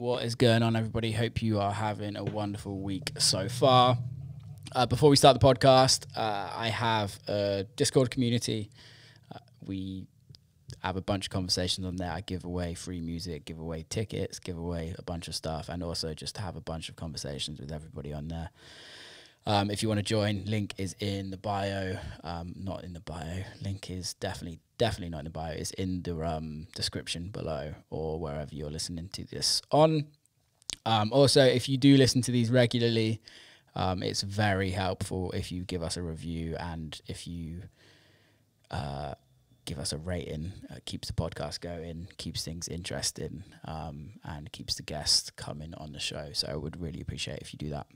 What is going on, everybody? Hope you are having a wonderful week so far. Uh, before we start the podcast, uh, I have a Discord community. Uh, we have a bunch of conversations on there. I give away free music, give away tickets, give away a bunch of stuff, and also just have a bunch of conversations with everybody on there. Um, if you want to join, link is in the bio. Um, not in the bio. Link is definitely definitely not in the bio. It's in the um, description below or wherever you're listening to this on. Um, also, if you do listen to these regularly, um, it's very helpful if you give us a review and if you uh, give us a rating. It keeps the podcast going, keeps things interesting, um, and keeps the guests coming on the show. So I would really appreciate if you do that.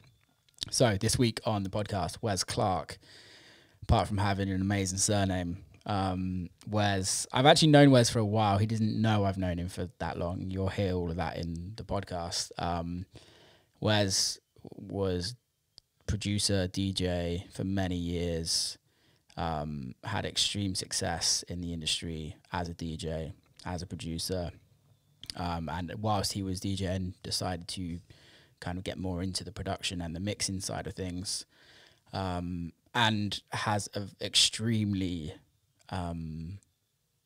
So this week on the podcast, Wez Clarke, apart from having an amazing surname, um, Wez, I've actually known Wez for a while. He didn't know I've known him for that long. You'll hear all of that in the podcast. Um, Wez was producer, DJ for many years. Um, had extreme success in the industry as a DJ, as a producer, um, and whilst he was DJing, decided to kind of get more into the production and the mixing side of things, um, and has an extremely um,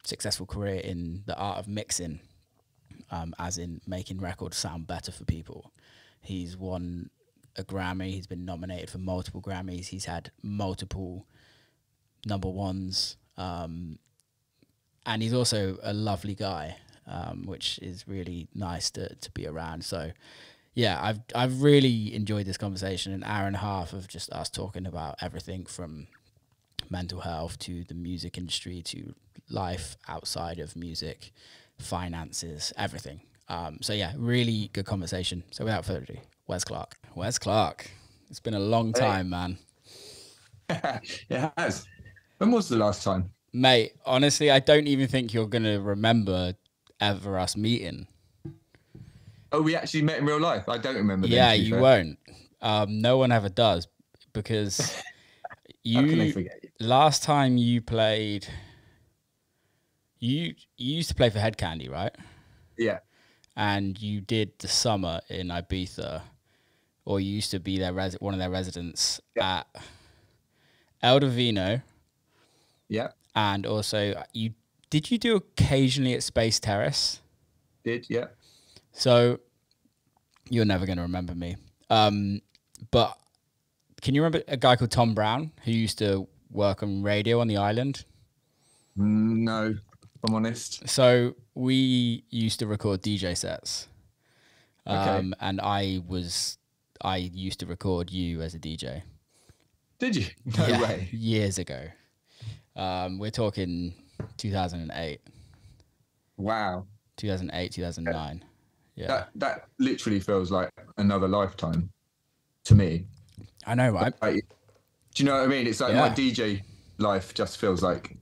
successful career in the art of mixing, um, as in making records sound better for people. He's won a Grammy. He's been nominated for multiple Grammys. He's had multiple number ones, um, and he's also a lovely guy, um, which is really nice to to be around. So. Yeah, I've I've really enjoyed this conversation, an hour and a half of just us talking about everything from mental health to the music industry to life outside of music, finances, everything. Um, so yeah, really good conversation. So without further ado, Wez Clarke. Wez Clarke. It's been a long time, hey. man. it has. When was the last time? Mate, honestly, I don't even think you're gonna remember ever us meeting. Oh, we actually met in real life. I don't remember. Yeah, you fair. won't. Um, no one ever does because you, you, last time you played. You you used to play for Hed Kandi right? Yeah. And you did the summer in Ibiza, or you used to be their res- one of their residents yeah. at El Divino. Yeah. And also, you did you do occasionally at Space Terrace? Did yeah. So you're never going to remember me. Um, but can you remember a guy called Tom Brown who used to work on radio on the island? No, if I'm honest. So we used to record DJ sets. Um, okay. And I was, I used to record you as a DJ. Did you? No yeah, way. Years ago. Um, we're talking 2008. Wow. 2008, 2009. Yeah. That that literally feels like another lifetime to me. I know, right? Like, do you know what I mean? It's like yeah. my DJ life just feels like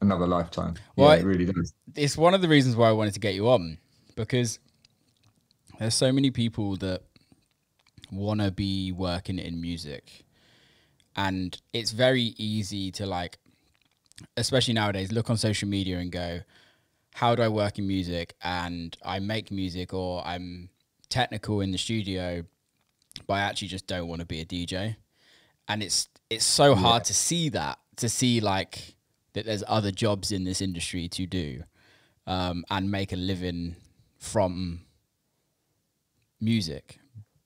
another lifetime. Well, yeah, it really does. It's one of the reasons why I wanted to get you on because there's so many people that want to be working in music and it's very easy to like especially nowadays look on social media and go how do I work in music and I make music or I'm technical in the studio, but I actually just don't want to be a DJ. And it's it's so hard yeah. to see that, to see like that there's other jobs in this industry to do um, and make a living from music.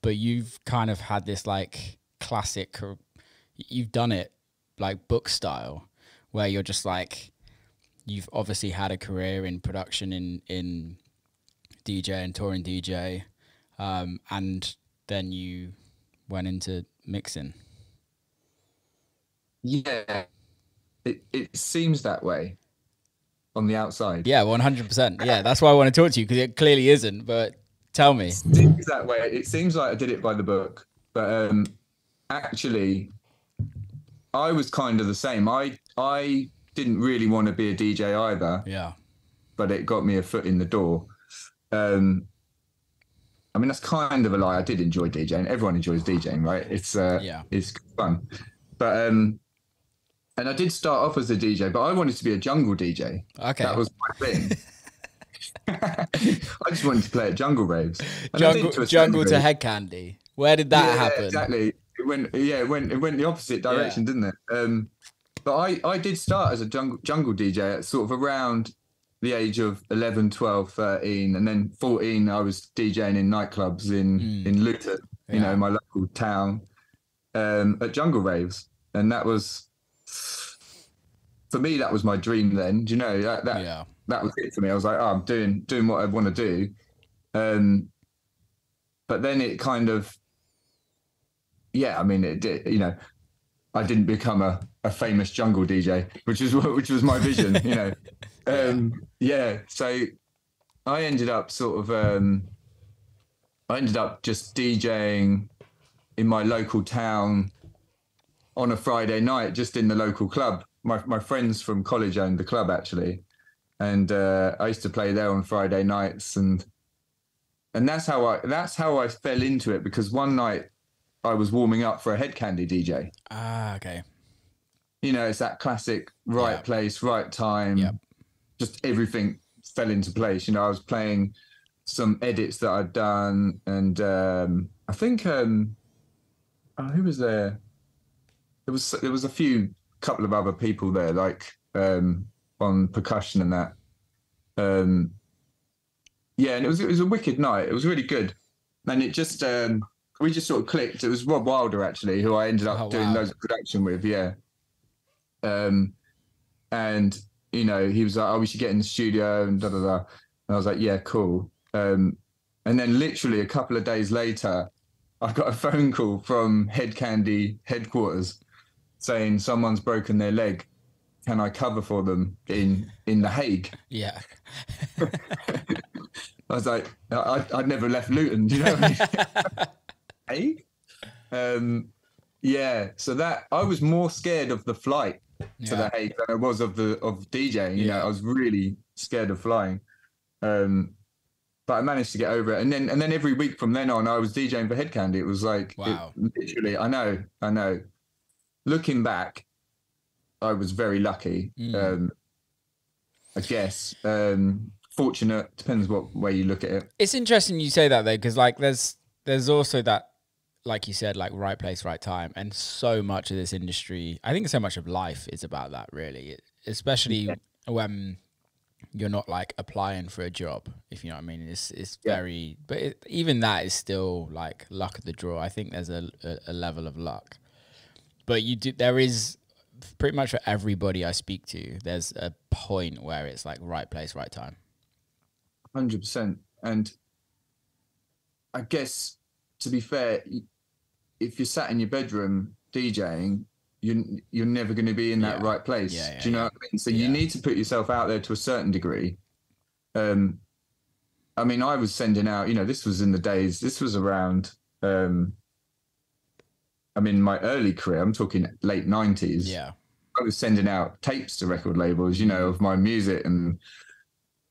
But you've kind of had this like classic, you've done it like book style, where you're just like, you've obviously had a career in production in in DJ and touring DJ, um, and then you went into mixing. Yeah, it it seems that way on the outside. Yeah, one hundred percent. Yeah, that's why I want to talk to you because it clearly isn't. But tell me, it seems that way. It seems like I did it by the book, but um, actually, I was kind of the same. I I didn't really want to be a DJ either. Yeah. But it got me a foot in the door. Um, I mean, that's kind of a lie. I did enjoy DJing. Everyone enjoys DJing, right? It's uh, yeah, it's fun. But um, and I did start off as a DJ, but I wanted to be a jungle DJ. Okay, that was my thing. I just wanted to play at Jungle Raves. jungle to, jungle to Hedkandi. Where did that yeah, happen? Exactly. It went yeah, it went it went the opposite direction, yeah. didn't it? Um, but I, I did start as a jungle jungle DJ at sort of around the age of 11, 12, 13, and then 14, I was DJing in nightclubs in, mm. in Luton, yeah. you know, my local town, um, at jungle raves. And that was, for me, that was my dream then. Do you know, that, that, yeah. that was it for me. I was like, oh, I'm doing, doing what I want to do. Um, but then it kind of, yeah, I mean, it did, you know, I didn't become a, a famous jungle DJ, which is which was my vision, you know. Um, yeah, so I ended up sort of um, I ended up just DJing in my local town on a Friday night, just in the local club. My my friends from college owned the club actually, and uh, I used to play there on Friday nights, and and that's how I that's how I fell into it because one night I was warming up for a Hed Kandi DJ. Ah, okay. You know, it's that classic right yeah. place, right time. Yep. Just everything fell into place. You know, I was playing some edits that I'd done, and um, I think um, oh, who was there? There was there was a few couple of other people there, like um, on percussion and that. Um, yeah, and it was it was a wicked night. It was really good, and it just um, we just sort of clicked. It was Rob Wilder actually, who I ended up oh, doing wow. loads of production with. Yeah. Um, and you know, he was like, "Oh, we should get in the studio," and da da da. And I was like, "Yeah, cool." Um, and then literally a couple of days later, I got a phone call from Hed Kandi headquarters saying someone's broken their leg. Can I cover for them in in the Hague? Yeah. I was like, I, would never left Luton. Do you know? Um, yeah, so that I was more scared of the flight yeah. to the Hague than I was of the of DJing. You yeah. know, I was really scared of flying. Um, but I managed to get over it, and then and then every week from then on, I was DJing for Hed Kandi. It was like wow. it, literally. I know, I know. Looking back, I was very lucky. Mm. Um, I guess. Um, fortunate depends what way you look at it. It's interesting you say that though, because like there's there's also that like you said, like right place, right time, and so much of this industry, I think so much of life is about that, really. Especially yeah. when you're not like applying for a job, if you know what I mean. It's it's yeah. very, but it, even that is still like luck of the draw. I think there's a, a, a level of luck, but you do there is pretty much for everybody I speak to. There's a point where it's like right place, right time. Hundred percent, and I guess to be fair, if you're sat in your bedroom DJing, you're you're never going to be in that yeah. right place. Yeah, yeah, Do you know what I mean? So you need to put yourself out there to a certain degree. Um, I mean, I was sending out. You know, this was in the days. This was around. Um, I mean, my early career. I'm talking late nineties. Yeah. I was sending out tapes to record labels, you know, of my music and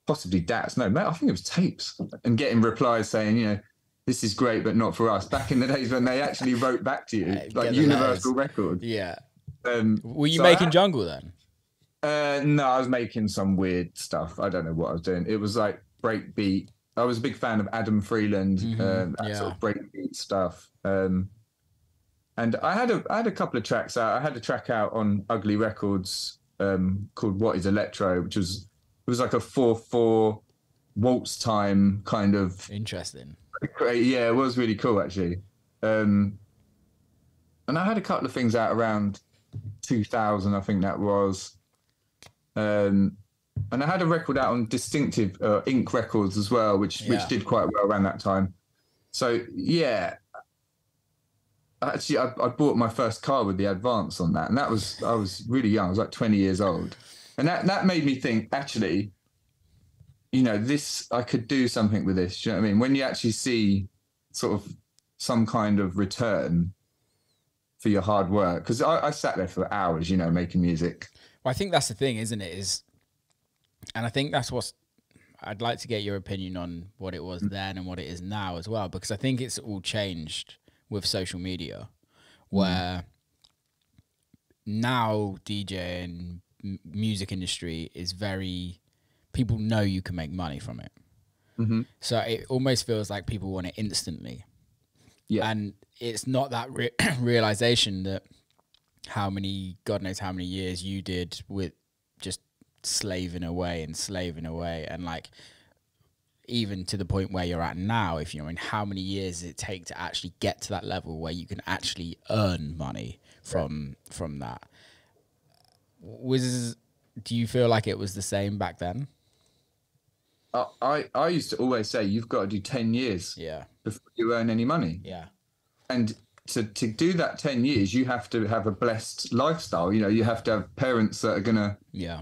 possibly DATs. No, I think it was tapes, and getting replies saying, you know, this is great, but not for us. Back in the days when they actually wrote back to you, like Universal Records. Yeah. Um, Were you so making I, jungle then? Uh, no, I was making some weird stuff. I don't know what I was doing. It was like breakbeat. I was a big fan of Adam Freeland, mm-hmm. um, that yeah. sort of breakbeat stuff. Um, and I had a I had a couple of tracks out. I had a track out on Ugly Records um, called "What Is Electro," which was it was like a four four waltz time kind of interesting yeah, it was really cool actually. Um, and I had a couple of things out around 2000, I think that was. Um, and I had a record out on Distinctive uh, Ink Records as well, which yeah. which did quite well around that time. So yeah, actually, I, I, bought my first car with the advance on that, and that was I was really young. I was like 20 years old, and that that made me think actually you know, this I could do something with this. you know what I mean? When you actually see sort of some kind of return for your hard work, because I, I sat there for hours, you know, making music. Well, I think that's the thing, isn't it? Is and I think that's what's I'd like to get your opinion on what it was mm. then and what it is now as well, because I think it's all changed with social media, mm. where mm. now DJ and music industry is very people know you can make money from it. Mhm. So it almost feels like people want it instantly. Yeah. And it's not that re- realization that how many, God knows how many years you did with just slaving away and slaving away. And like, even to the point where you're at now, if you're in how many years does it take to actually get to that level where you can actually earn money from from that? Was do you feel like it was the same back then? I, I used to always say you've got to do ten years Yeah, before you earn any money, yeah, and to to do that ten years, you have to have a blessed lifestyle. You know, you have to have parents that are gonna yeah,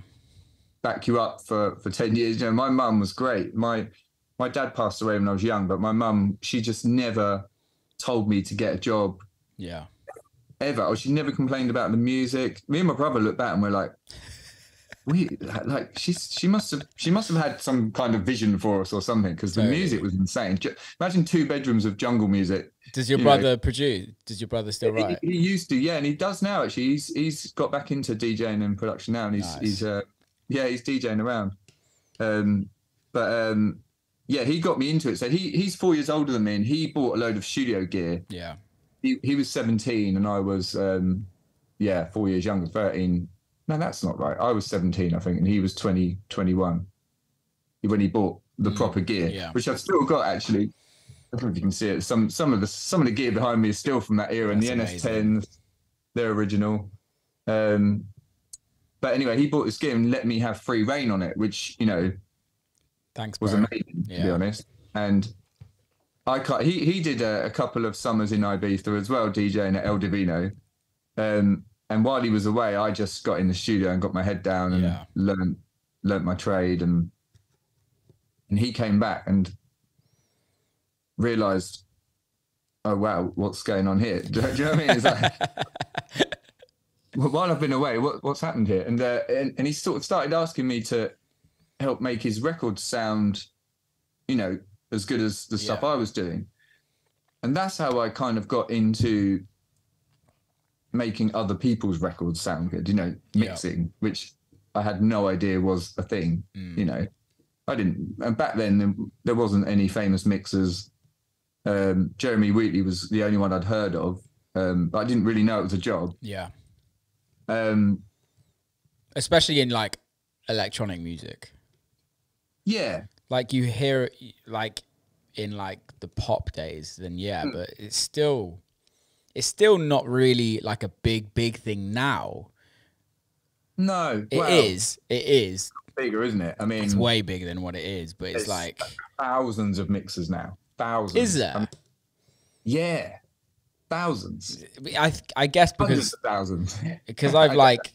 back you up for for 10 years. You know my mum was great. My my dad passed away when i was young but my mum she just never told me to get a job. Yeah, ever. Or she never complained about the music. Me and my brother looked back and we're like we like she's she must have she must have had some kind of vision for us or something because the Totally. music was insane imagine two bedrooms of jungle music Does your You know- brother produce? Does your brother still write? He, he used to, yeah, and he does now. Actually, he's he's got back into DJing and production now, and he's Nice. he's uh, yeah, he's DJing around. Um, but um, yeah, he got me into it. So he he's four years older than me, and he bought a load of studio gear. Yeah, He he was seventeen, and I was um, yeah, four years younger, thirteen. No, that's not right. I was seventeen, I think, and he was 20, 21 when he bought the Mm, proper gear, yeah. which I've still got actually. I don't know if you can see it. Some some of the some of the gear behind me is still from that era, and the amazing. NS10s, they're original. Um, but anyway, he bought this gear and let me have free reign on it, which you know thanks, was bro. amazing to be honest. And I cut, he he did a, a couple of summers in Ibiza as well, DJing at El Divino. Um, and while he was away, I just got in the studio and got my head down and Yeah. learned learned my trade and and he came back and realized, oh wow, what's going on here? Do, do you know what I mean? It's like, well, while I've been away, what, what's happened here? And, uh, and and he sort of started asking me to help make his record sound, you know, as good as the stuff Yeah. I was doing. And that's how I kind of got into making other people's records sound good, you know, Yeah. mixing, which I had no idea was a thing, Mm. you know. I didn't, and back then there- wasn't any famous mixers. Um, Jeremy Wheatley was the only one I'd heard of, um, but I didn't really know it was a job. Yeah, Um, especially in like electronic music. yeah, Like you hear it like in like the pop days, then yeah, Hmm. but it's still it's still not really like a big big thing now. no, It well, is, It is. bigger, isn't it? I mean, It's way bigger than what it is, but it's, like thousands of mixers now. Thousands. is there? I mean, yeah, thousands. I I guess because thousands. because I've like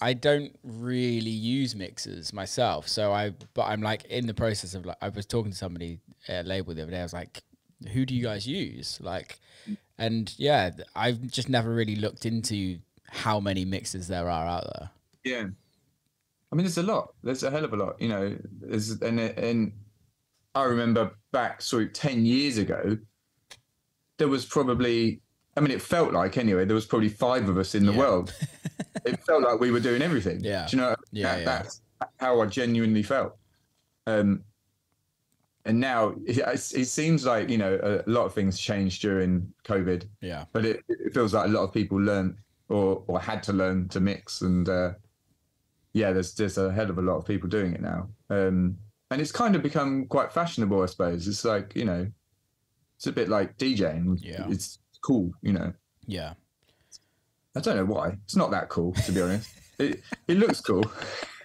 I don't really use mixers myself, so I but I'm like in the process of like I was talking to somebody at a label the other day. I was like, "Who do you guys use?" Like, and yeah, I've just never really looked into how many mixes there are out there. Yeah. I mean, there's a lot. There's a hell of a lot. You know, there's and and I remember back sort of ten years ago, there was probably. I mean, it felt like anyway. There was probably five of us in the Yeah. world. it felt like we were doing everything. Yeah. Do you know? Yeah, that- yeah. That's how I genuinely felt. Um, and now it, it seems like you know a lot of things changed during COVID. Yeah, but it, it feels like a lot of people learned or or had to learn to mix and uh yeah there's there's a hell of a lot of people doing it now. Um and it's kind of become quite fashionable i suppose. It's like you know it's a bit like djing. Yeah. it's cool you know. Yeah, i don't know why. It's not that cool to be honest. It, it looks cool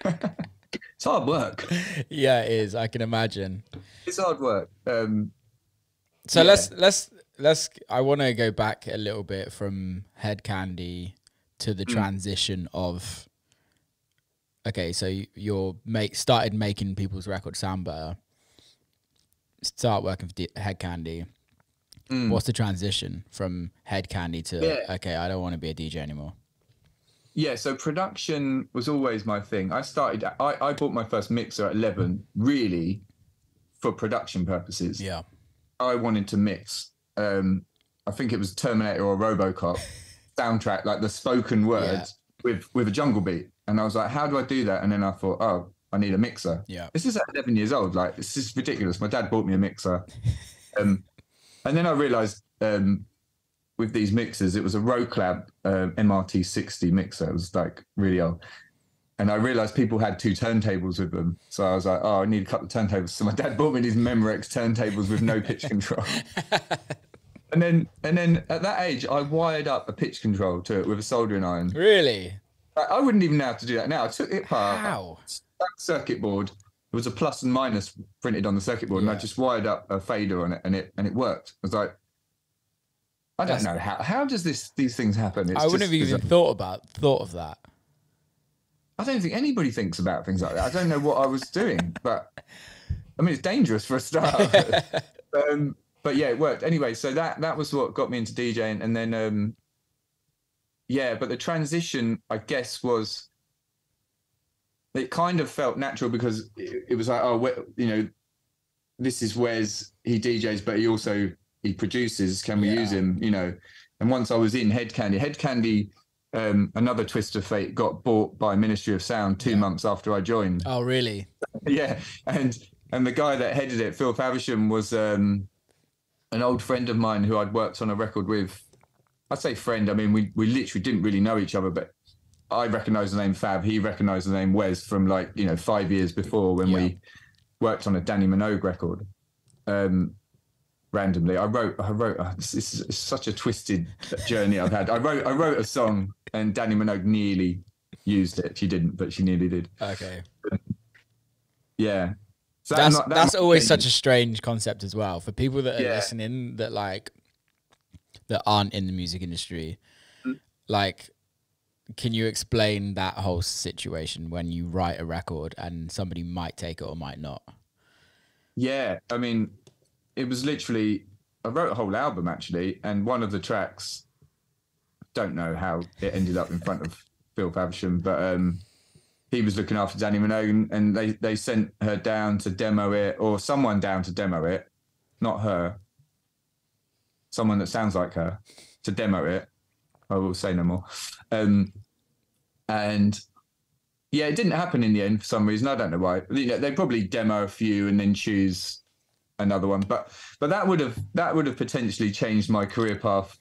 it's hard work yeah. It is. I can imagine. it's hard work um So Yeah. let's let's let's. I want to go back a little bit from Hed Kandi to the Mm. transition of. Okay, so you- you're make started making people's records sound better. Start working for D- Hed Kandi. mm. What's the transition from Hed Kandi to Yeah. okay? I don't want to be a DJ anymore. Yeah, so production was always my thing. I started, I, I bought my first mixer at 11, really for production purposes. Yeah, I wanted to mix, um, I think it was Terminator or Robocop soundtrack, like the spoken words with, with a jungle beat. And I was like, how do I do that? And then I thought, oh, I need a mixer. Yeah. This is at 11 years old. Like, this is ridiculous. My dad bought me a mixer. um, and then I realized um, with these mixers, it was a Roclab uh, MRT 60 mixer. It was like really old. And I realized people had two turntables with them. So I was like, oh, I need a couple of turntables. So my dad bought me these Memorex turntables with no pitch control. and then and then at that age, I wired up a pitch control to it with a soldering iron. Really? I, I wouldn't even know how to do that now. I took it apart. How? circuit board there was a plus and minus printed on the circuit board and i just wired up a fader on it and it and it worked i was like i don't know. How how does this these things happen? It's I wouldn't just have even thought about thought of that. i don't think anybody thinks about things like that. I don't know what i was doing but i mean it's dangerous for a start. Um, but yeah it worked. Anyway so that that was what got me into djing and then um yeah but the transition i guess was it kind of felt natural because it, it was like oh you know this is where's he djs but he also he produces can we Yeah. use him you know and once i was in Hed Kandi Hed Kandi um, another twist of fate got bought by ministry of sound two Yeah. months after i joined Oh, really? yeah, and and the guy that headed it, Phil Faversham, was um, an old friend of mine who I'd worked on a record with. I'd say friend. I mean, we we literally didn't really know each other, but I recognised the name Fab. He recognised the name Wez from like you know five years before when Yeah. we worked on a Dannii Minogue record. Um, randomly, I wrote. I wrote. Uh, this is such a twisted journey I've had. I wrote. I wrote a song, and Dannii Minogue nearly used it. She didn't, but she nearly did. Okay. Yeah. So That's not- that that's always such a strange concept as well for people that are Yeah. listening that like that aren't in the music industry. Mm. Like, can you explain that whole situation when you write a record and somebody might take it or might not? Yeah, I mean, it was literally. I wrote a whole album actually, and one of the tracks. Don't know how it ended up in front of Phil Faversham, but um, he was looking after Dannii Minogue, and- they they sent her down to demo it, or someone down to demo it, not her. Someone that sounds like her to demo it. I will say no more. Um, and yeah, it didn't happen in the end for some reason. I don't know why. You know, they probably demo a few and then choose another one. But but that would have that would have potentially changed my career path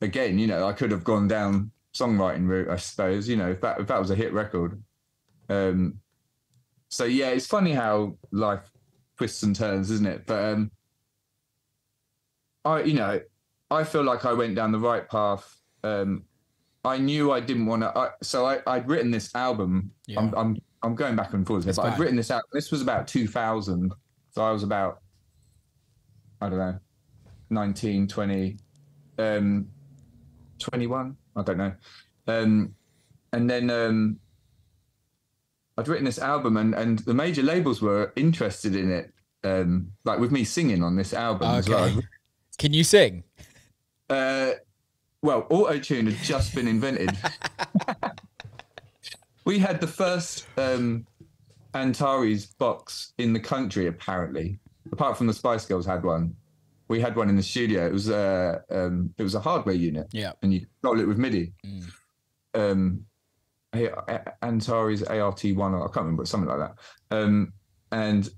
again. You know, I could have gone down songwriting route, I suppose. You know, if that if that was a hit record. Um. So yeah, it's funny how life twists and turns, isn't it? But um, I you know, I feel like I went down the right path. Um, I knew I didn't want to. So I, I'd written this album. Yeah. I'm, I'm I'm going back and forth but I'd fine. written this out. This was about 2000. So I was about, I don't know, 19, 20, um, 21. I don't know. Um, and then um, I'd written this album, and and the major labels were interested in it. Um, like with me singing on this album as well. Can you sing? Uh, well, auto tune had just been invented. we had the first um, Antares box in the country, apparently. Apart from the Spice Girls had one. We had one in the studio. It was a um, it was a hardware unit, Yeah. and you control it with MIDI. Mm. Um, A- Antares ART one, I can't remember, something like that. Um, and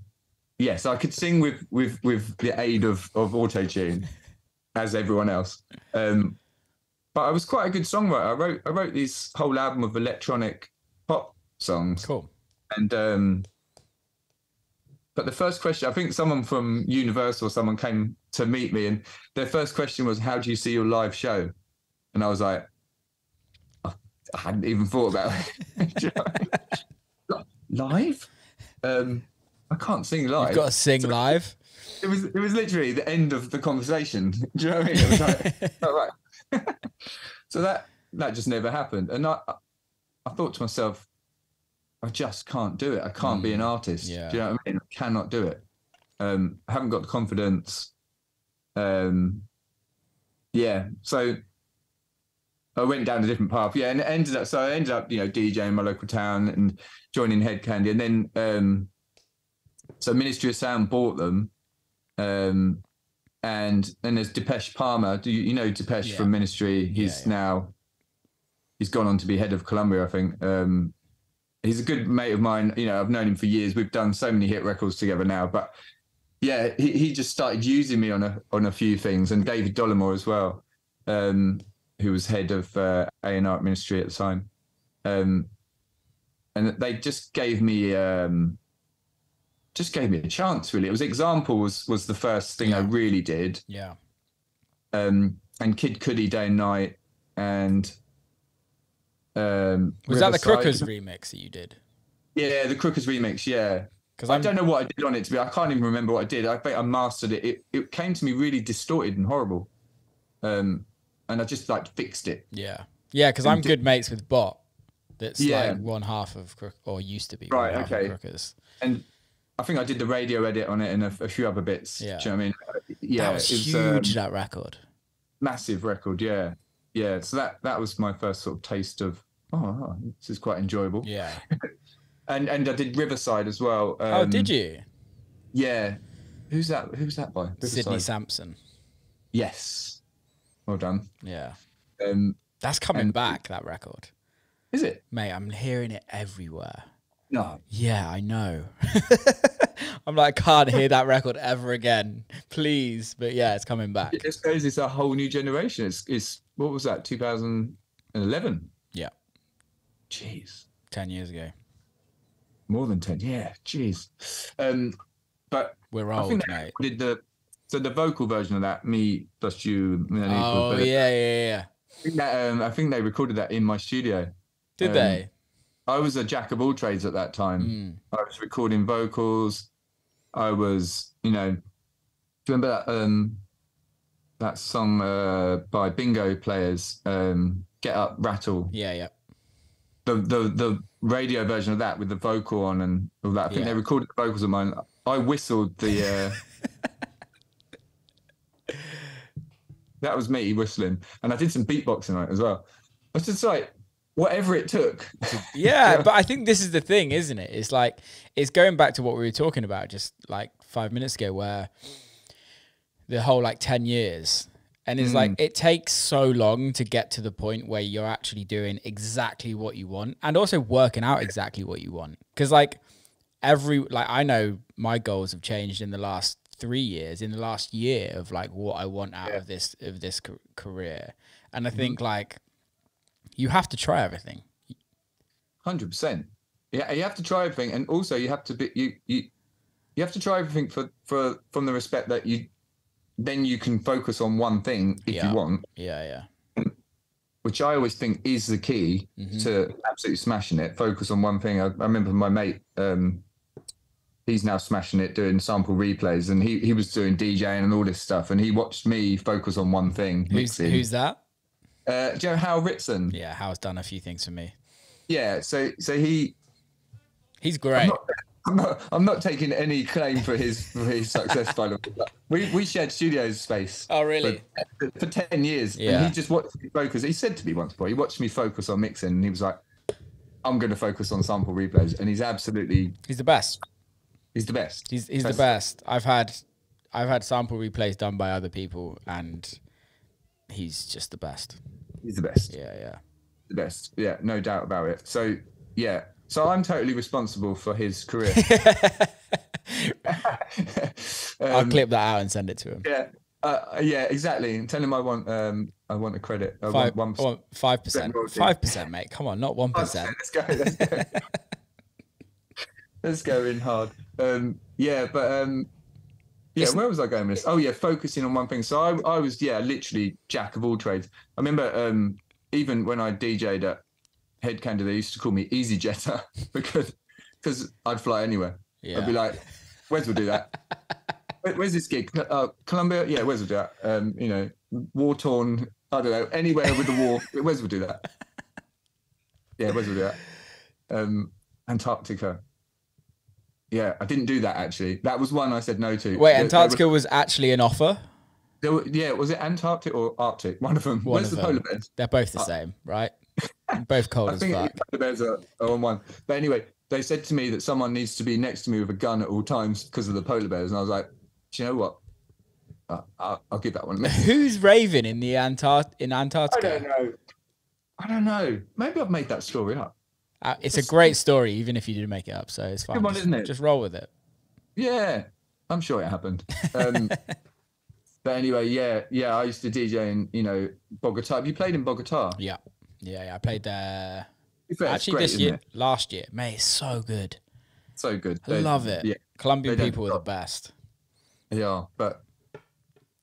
yes, I could sing with with with the aid of of auto tune, as everyone else. Um, but I was quite a good songwriter. I wrote I wrote this whole album of electronic pop songs, Cool. And um, but the first question, I think someone from Universal, someone came to meet me, and their first question was, "How do you see your live show?" And I was like, I I hadn't even thought about it. Do you know what I mean? live. Um, I can't sing live. You've got to sing live. It was it was literally the end of the conversation. Do you know what I mean? It was like, all right. so that that just never happened, and I I thought to myself, I just can't do it. I can't be an artist. yeah. Do you know what I mean? I cannot do it. Um, I haven't got the confidence. Um, yeah. So I went down a different path. Yeah, and it ended up. So I ended up, you know, DJing my local town and joining Hed Kandi, and then um, so Ministry of Sound bought them. Um, and then there's Dipesh Parmar. Do you, you know Depeche Yeah. from Ministry? He's yeah. now he's gone on to be head of Columbia, I think. Um, he's a good mate of mine. You know, I've known him for years. We've done so many hit records together now. But yeah, he, he just started using me on a on a few things, and David Dollimore as well, um, who was head of uh, A and R Ministry at the time. Um, and they just gave me um, just gave me a chance. Really, it was example was was the first thing I really did. Yeah. Um, and Kid Cudi Day and Night, and um, Was that the Crookers remix that you did? Yeah, the Crookers remix. Yeah, Because I don't know what I did on it to be. I can't even remember what I did. I think I mastered it. It it came to me really distorted and horrible, um, and I just like fixed it. yeah yeah because I'm good mates with Bot. That's Yeah. like one half of Crook or used to be Right, One half okay. Of Crookers. And I think I did the radio edit on it and a, a few other bits. Yeah. Do you know what I mean? Uh, Yeah, that was it was huge. um, that record. massive record. Yeah, yeah. So that that was my first sort of taste of. Oh, oh, this is quite enjoyable. Yeah. And and I did Riverside as well. oh, um, did you? Yeah. Who's that? Who's that by? Sidney Samson. Yes. Well done. Yeah. Um, That's coming And- back. That record, is it? mate. I'm hearing it everywhere. No. Yeah, I know. I'm like, I can't hear that record ever again. Please. But yeah, it's coming back. It it's a whole new generation. It's, it's what was that? 2011. Jeez, 10 years ago. more than 10. Yeah, jeez. Um, but We're old, I think mate. did the so the vocal version of that, me plus you. me and Oh, yeah, yeah, yeah. I think, that, um, I think they recorded that in my studio. Did Um, they? I was a jack of all trades at that time. Mm. I was recording vocals. I was, you know, do you remember that um that song uh by Bingo Players, um, Get Up Rattle? Yeah, yeah. The the the radio version of that with the vocal on and all that. I think Yeah. they recorded the vocals of mine. I whistled the uh That was me whistling. And I did some beatboxing on it as well. I was just like whatever it took. Yeah, but I think this is the thing, isn't it? It's like it's going back to what we were talking about just like five minutes ago, where the whole like ten years, and it's like mm. it takes so long to get to the point where you're actually doing exactly what you want, and also working out exactly what you want. Because like every like I know my goals have changed in the last three years, in the last year of like what I want out of this of this career, and I mm-hmm. think like you have to try everything. Hundred percent. Yeah, you have to try everything, and also you have to be you you you have to try everything for for from the respect that you then you can focus on one thing if Yeah. you want, Yeah, yeah. which I always think is the key Mhm. to absolutely smashing it. Focus on one thing. I, I remember my mate. Um, he's now smashing it doing sample replays, and he he was doing DJing and all this stuff, and he watched me focus on one thing. Who's who's that? uh, Joe Hal Ritson? Yeah, Hal's done a few things for me. Yeah. So so he He's great. Not, I'm not, I'm not taking any claim for his for his success. By the way, we we shared studio space oh, really? for, for ten years, Yeah. and he just watched me focus. He said to me once before, he watched me focus on mixing, and he was like, "I'm going to focus on sample replays," and he's absolutely He's the best. he's the best. He's he's the best. I've had I've had sample replays done by other people, and he's just the best. He's the best. Yeah, yeah. The best. Yeah, no doubt about it. So yeah, so I'm totally responsible for his career. I'll Um, clip that out and send it to him. Yeah, uh, yeah, exactly. And tell him I want um I want a credit. I Five want one five percent. Five percent, mate. Come on, not one percent. Let's go. Let's go. let's go in hard. Um, yeah, but um, yeah, where was I going with this? Oh yeah, focusing on one thing. So I, I was yeah, literally jack of all trades. I remember um, even when I DJ'd at Hed Kandi, they used to call me Easy Jetter because because I'd fly anywhere. I'd be Yeah. like, Wez will do that. Where's this gig? Uh, Colombia? Yeah, Wez will do that. Um, you know, war torn. I don't know anywhere with the war. Wez will do that. Yeah, Wez will do that. Um, Antarctica. Yeah, I didn't do that actually. That was one I said no to. Wait, Antarctica was actually an offer. were- there were- yeah, was it Antarctic or Arctic? One of them. One Where's of the them. polar bears? They're both the same, right? Both cold I as fuck. the bears are, on one. But anyway, they said to me that someone needs to be next to me with a gun at all times because of the polar bears, and I was like, do you know what? Uh, I'll, I'll give that one. Who's raving in the Antart in Antarctica? I don't know. I don't know. Maybe I've made that story up. Uh, it's a great story, even if you didn't make it up. So it's fine. Good one, just, isn't it? Just roll with it. Yeah, I'm sure it happened. Um, but anyway, yeah, yeah. I used to DJ in you know Bogota. Have you played in Bogota? Yeah, yeah, yeah. I played there It's actually great, this year, it? last year. Mate, it's so good. So good. I They- love it. Yeah, Colombian people are the best. yeah, but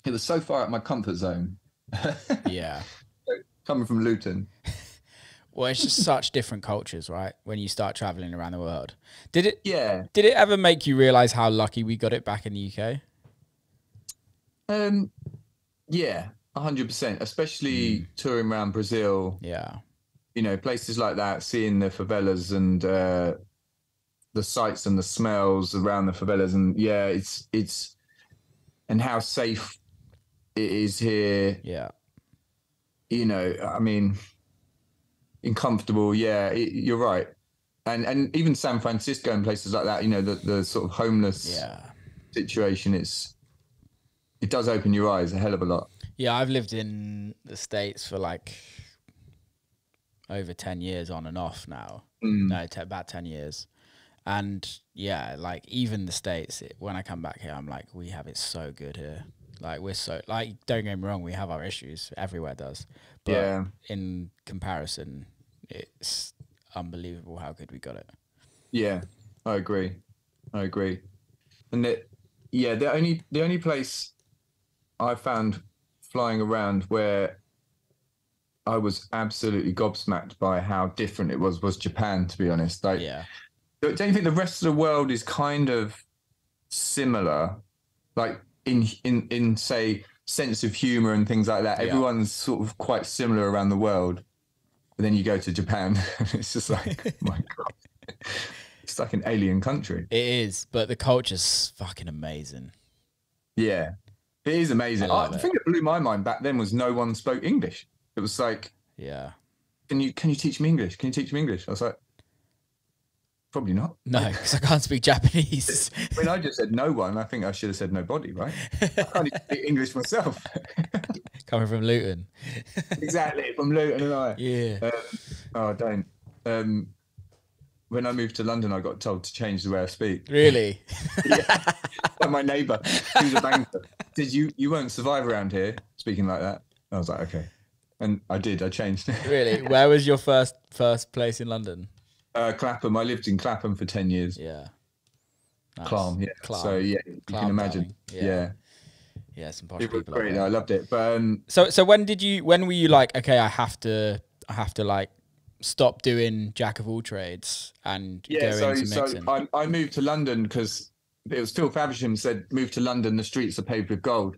it was so far out my comfort zone. Yeah. Coming from Luton. Well, it's just such different cultures, right? When you start traveling around the world. Did it Yeah. did it ever make you realize how lucky we got it back in the UK? Um. Yeah, hundred percent. Especially touring around Brazil. Yeah. you know, places like that, seeing the favelas and uh, the sights and the smells around the favelas, and yeah, it's it's and how safe it is here. Yeah. You know, I mean, uncomfortable. Yeah, it, you're right. And and even San Francisco and places like that, you know, the the sort of homeless Yeah. situation. It's it does open your eyes a hell of a lot. Yeah, I've lived in the States for like over 10 years on and off now. Mm. No, t- about 10 years. And yeah, like even the States, it, when I come back here, I'm like, we have it so good here. Like, we're so, like, don't get me wrong, we have our issues. Everywhere does. But Yeah. in comparison, it's unbelievable how good we got it. Yeah, I agree. I agree. And that, yeah, the only the only place I found flying around where I was absolutely gobsmacked by how different it was was Japan. To be honest, like, Yeah. don't you think the rest of the world is kind of similar, like in in in say sense of humor and things like that? Yeah. Everyone's sort of quite similar around the world. But then you go to Japan, and it's just like, oh my god, it's like an alien country. It is, but the culture's fucking amazing. Yeah, it is amazing. I I the it. thing that blew my mind back then was no one spoke English. It was like, Yeah. can you can you teach me English? Can you teach me English? I was like, probably not. No, because I can't speak Japanese. When I just said no one, I think I should have said nobody, right? I can't even speak English myself. Coming from Luton. exactly, from Luton and I. Yeah. Um, oh, don't. Um, when I moved to London, I got told to change the way I speak. Really? yeah. My neighbour, who's a banker, did you you won't survive around here speaking like that. I was like, okay, and I did. I changed. really? Where was your first first place in London? uh, Clapham. I lived in Clapham for ten years. Yeah. Nice. Clam, yeah. Clam. So yeah, you Clam, can imagine. Yeah, Yeah. Yeah, some posh it was people. great. I loved it. But um, So so when did you when were you like, okay, I have to I have to like stop doing jack of all trades and yeah, go so into so? I, I moved to London because it was Phil Faversham said, "Move to London. The streets are paved with gold."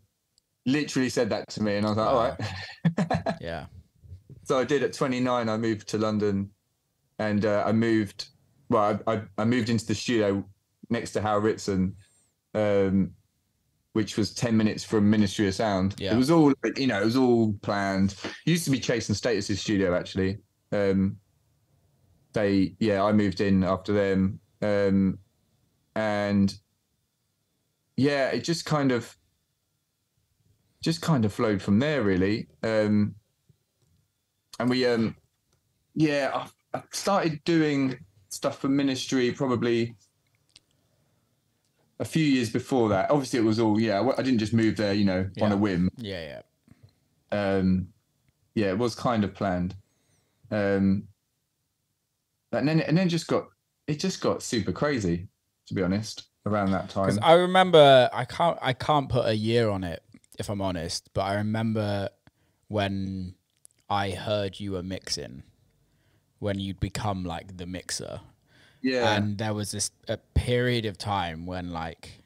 Literally said that to me, and I was like, Wow. "All right." yeah. so I did at 29. I moved to London, and uh, I moved. Well, I, I I moved into the studio next to Hal Ritson, um, which was 10 minutes from Ministry of Sound. Yeah. It was all you know. It was all planned. used to be Chase and Status's studio actually. Um, they yeah, I moved in after them, um, and yeah, it just kind of just kind of flowed from there really. Um, and we um yeah I, I started doing stuff for ministry probably a few years before that. Obviously it was all yeah i didn't just move there you know on a whim. Yeah, yeah. um yeah it was kind of planned um and then and then just got it just got super crazy to be honest around that time. Because I remember I can't I can't put a year on it if I'm honest, but I remember when I heard you were mixing, when you'd become like the mixer, yeah. And there was this a period of time when like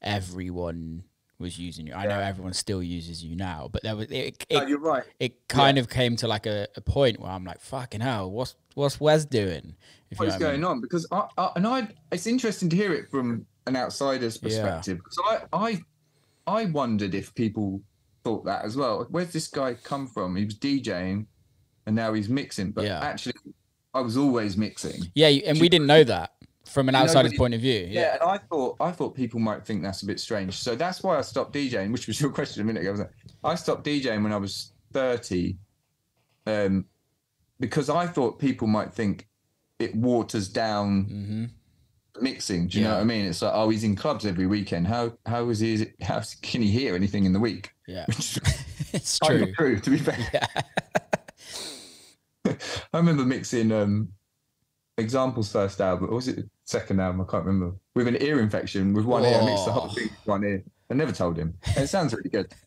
everyone was using you. I know everyone still uses you now, but there was it. No, you're right it kind of came to like a, a point where I'm like, fucking hell, what's what's Wez doing? If what you know what I going mean. on because I, I and I it's interesting to hear it from an outsider's perspective. Yeah. So I I I wondered if people thought that as well. Where's this guy come from? He was DJing and now he's mixing, but Yeah. actually I was always mixing. Yeah, and we didn't know that from an outsider's point of view. Yeah. Yeah. and I thought I thought people might think that's a bit strange. So that's why I stopped DJing, which was your question a minute ago. wasn't it? I stopped DJing when I was 30. Um because I thought people might think it waters down hmm mixing. Do you know what I mean? It's like, oh, he's in clubs every weekend. How how is he? How can he hear anything in the week? Yeah, it's true. true, to be fair. Yeah. I remember mixing um Example's first album, or was it second album? I can't remember. With an ear infection with one ear, I mixed the whole thing with one ear. I never told him. It sounds really good.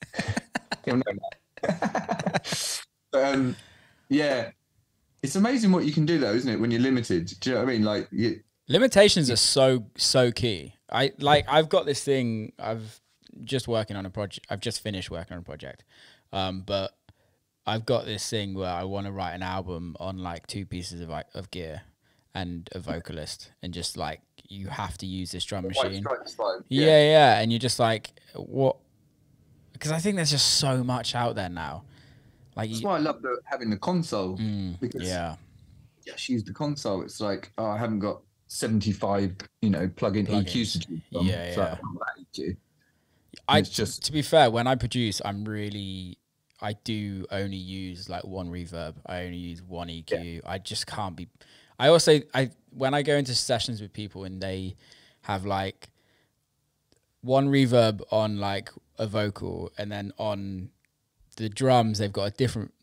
But, um, yeah, it's amazing what you can do though, isn't it? When you're limited, do you know what I mean? Like, you, Limitations are so so key. I like I've got this thing. I've just working on a project. I've just finished working on a project, um, but I've got this thing where I want to write an album on like two pieces of of gear and a vocalist, and just like you have to use this drum machine. Yeah, yeah, and you're just like, what? Because I think there's just so much out there now. Like, That's you, why I love the, having the console Mm, because yeah, just use the console. It's like, oh, I haven't got 75, you know, plug-in Plugins. EQs to choose from. Yeah, like, yeah. EQ. I It's just to be fair, when I produce, I'm really I do only use like one reverb. I only use one EQ. I just can't be. I also I when I go into sessions with people and they have like one reverb on like a vocal and then on the drums they've got a different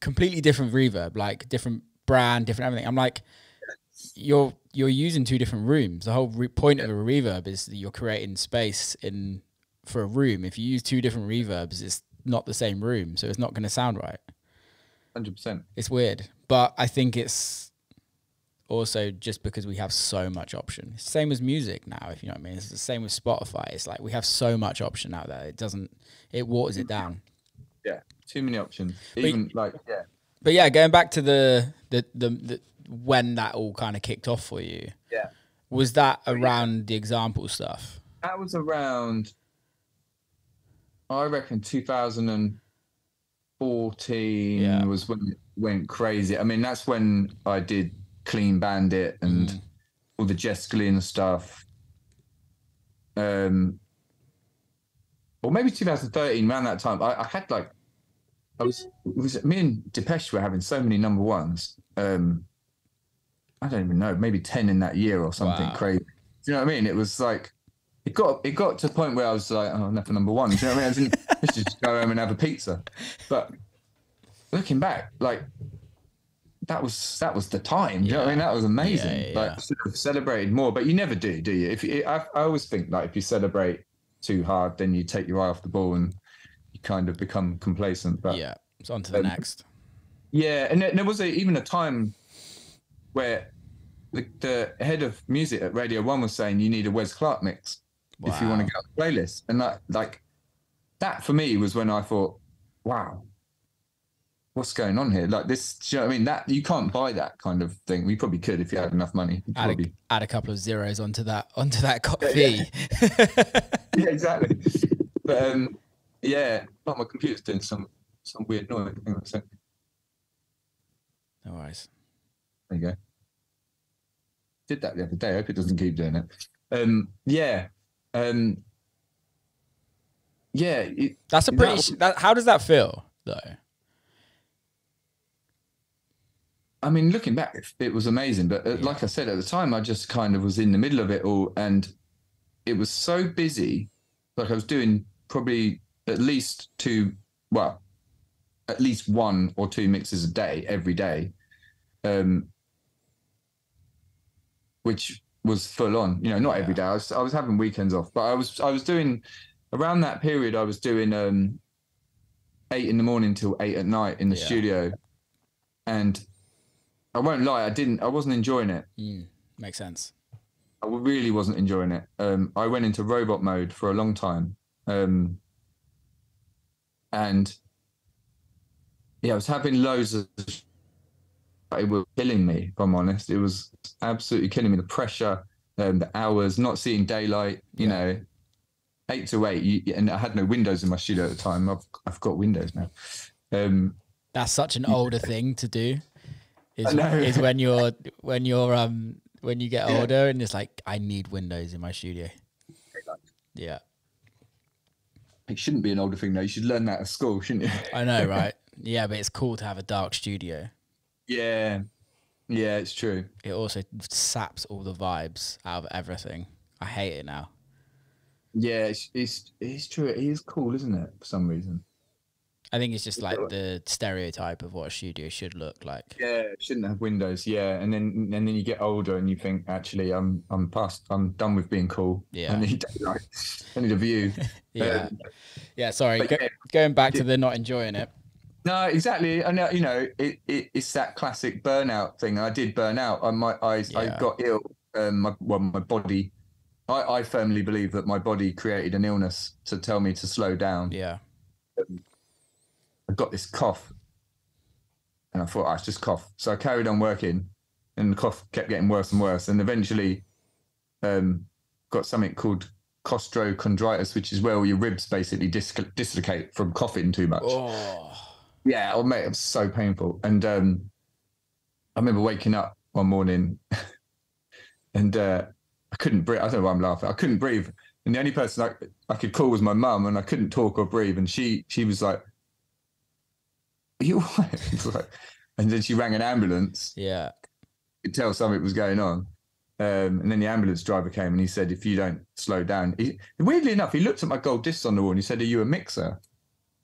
completely different reverb like different brand different everything. I'm like you're you're using two different rooms. The whole re- point of a reverb is that you're creating space in for a room. If you use two different reverbs it's not the same room so it's not going to sound right. 100%. it's weird but i think it's also just because we have so much option same as music now if you know what i mean it's the same with spotify it's like we have so much option out there it doesn't it waters it down Yeah, too many options. Even like, yeah. but yeah going back to the the the, the when that all kind of kicked off for you Yeah. was that around the example stuff That was around, I reckon, 2014 Yeah. was when it went crazy. I mean, that's when I did Clean Bandit and Mm. all the Jess Glynne stuff. Um, or maybe 2013, around that time. I, I had like, I was, was me and Dipesh were having so many number ones. Um, I don't even know, maybe 10 in that year or something Wow. crazy. Do you know what I mean? It was like, it got it got to a point where I was like, oh, enough for number one. Do you know what I mean? I didn't, let's just go home and have a pizza. But looking back, like that was that was the time. Do you know I mean? That was amazing. Yeah, yeah. Like should have celebrated more, but you never do, do you? If you, I, I always think like if you celebrate too hard, then you take your eye off the ball and you kind of become complacent. But yeah it's on to the Um, next yeah, and there, there was a, even a time where the, the head of music at Radio One was saying you need a Wez Clarke mix if you want to get on the playlist, and like like that for me was when I thought, wow, what's going on here? Like this, you know I mean? That you can't buy that kind of thing. We probably could if you had enough money. Add a, add a couple of zeros onto that onto that co- Yeah, fee yeah, exactly. But um, yeah, oh, my computer's doing some some weird noise. Hang on a sec. no worries There you go. Did that the other day. I hope it doesn't keep doing it. Um, yeah. Um, yeah. It, That's a pretty. that, how does that feel though? I mean, looking back, it, was amazing. But uh, Yeah. like I said at the time, I just kind of was in the middle of it all, and it was so busy. Like I was doing probably at least two, well, at least one or two mixes a day every day, um, which was full on. You know, not every day. I was I was having weekends off, but I was I was doing around that period. I was doing um, eight in the morning till eight at night in the Yeah. studio, and I won't lie, I didn't. I wasn't enjoying it. Mm, makes sense. I really wasn't enjoying it. Um, I went into robot mode for a long time, um, and yeah, I was having loads of. It was killing me. If I'm honest, it was absolutely killing me. The pressure, um, the hours, not seeing daylight. You Yeah. know, eight to eight, you, and I had no windows in my studio at the time. I've I've got windows now. Um, That's such an older thing to do. Is, is when you're when you're um when you get older and it's like I need windows in my studio. Yeah, it shouldn't be an older thing though. You should learn that at school, shouldn't you? I know, right? yeah, but it's cool to have a dark studio. Yeah, yeah, it's true. It also saps all the vibes out of everything. I hate it now. Yeah, it's it's, it's true. It is cool, isn't it? For some reason. I think it's just like the stereotype of what a studio should look like. Yeah, it shouldn't have windows. Yeah, and then and then you get older and you think, actually, I'm I'm past. I'm done with being cool. Yeah. I need like, I need a view. Yeah, Um, yeah. Sorry, go, yeah. going back to the not enjoying it. No, exactly. And uh, you know, it, it it's that classic burnout thing. I did burn out. I my I, I got ill. Um, my well, my body. I, I firmly believe that my body created an illness to tell me to slow down. Yeah, I got this cough, and I thought I was just cough. So I carried on working, and the cough kept getting worse and worse, and eventually, um, got something called costochondritis, which is where your ribs basically dis- dislocate from coughing too much. Oh, Yeah, oh mate, it was so painful. And um, I remember waking up one morning, and uh, I couldn't breathe. I don't know why I'm laughing. I couldn't breathe, and the only person I, I could call was my mum, and I couldn't talk or breathe. And she she was like, "Are you right?" And then she rang an ambulance. yeah. Could tell something was going on. Um, and then the ambulance driver came and he said, "If you don't slow down," he, weirdly enough, he looked at my gold discs on the wall and he said, "Are you a mixer?"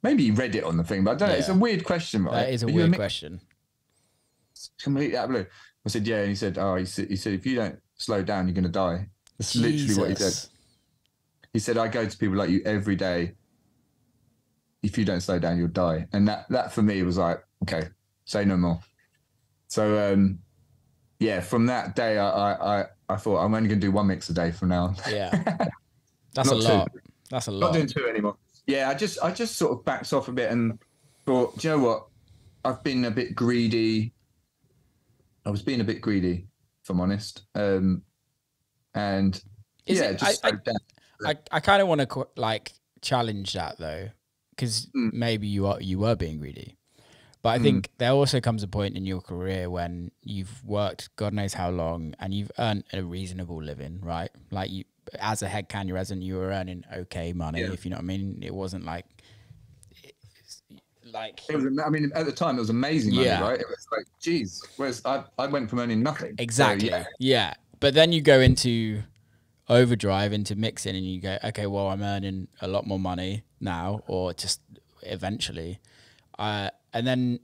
Maybe he read it on the thing, but I don't know. It's a weird question, right? That is a Are weird mi- question. completely out of blue. I said, yeah. And he said, oh, he said, he said, if you don't slow down, you're going to die. That's literally what he said. He said, I go to people like you every day. If you don't slow down, you'll die. And that, that for me was like, okay, say no more. So, um, yeah, from that day, I, I, I, I thought I'm only going to do one mix a day from now on. Yeah, that's a Not two. lot. That's a lot. Not doing two anymore. Yeah, I just, I just sort of backed off a bit and thought, do you know what? I've been a bit greedy. I was being a bit greedy, if I'm honest. Um, and Is yeah, it- just I- down. I, I kind of want to like challenge that though, because Mm. maybe you are you were being greedy, but I Mm. think there also comes a point in your career when you've worked God knows how long and you've earned a reasonable living, right? Like you, as a Hed Kandi resident, you were earning okay money, Yeah. if you know what I mean. It wasn't like, like It was, I mean, at the time, it was amazing money, Yeah. right? It was like, geez, whereas I, I went from earning nothing. So, Exactly. yeah. yeah. But then you go into overdrive, into mixing, and you go, okay, well, I'm earning a lot more money now, or just eventually. Uh, and then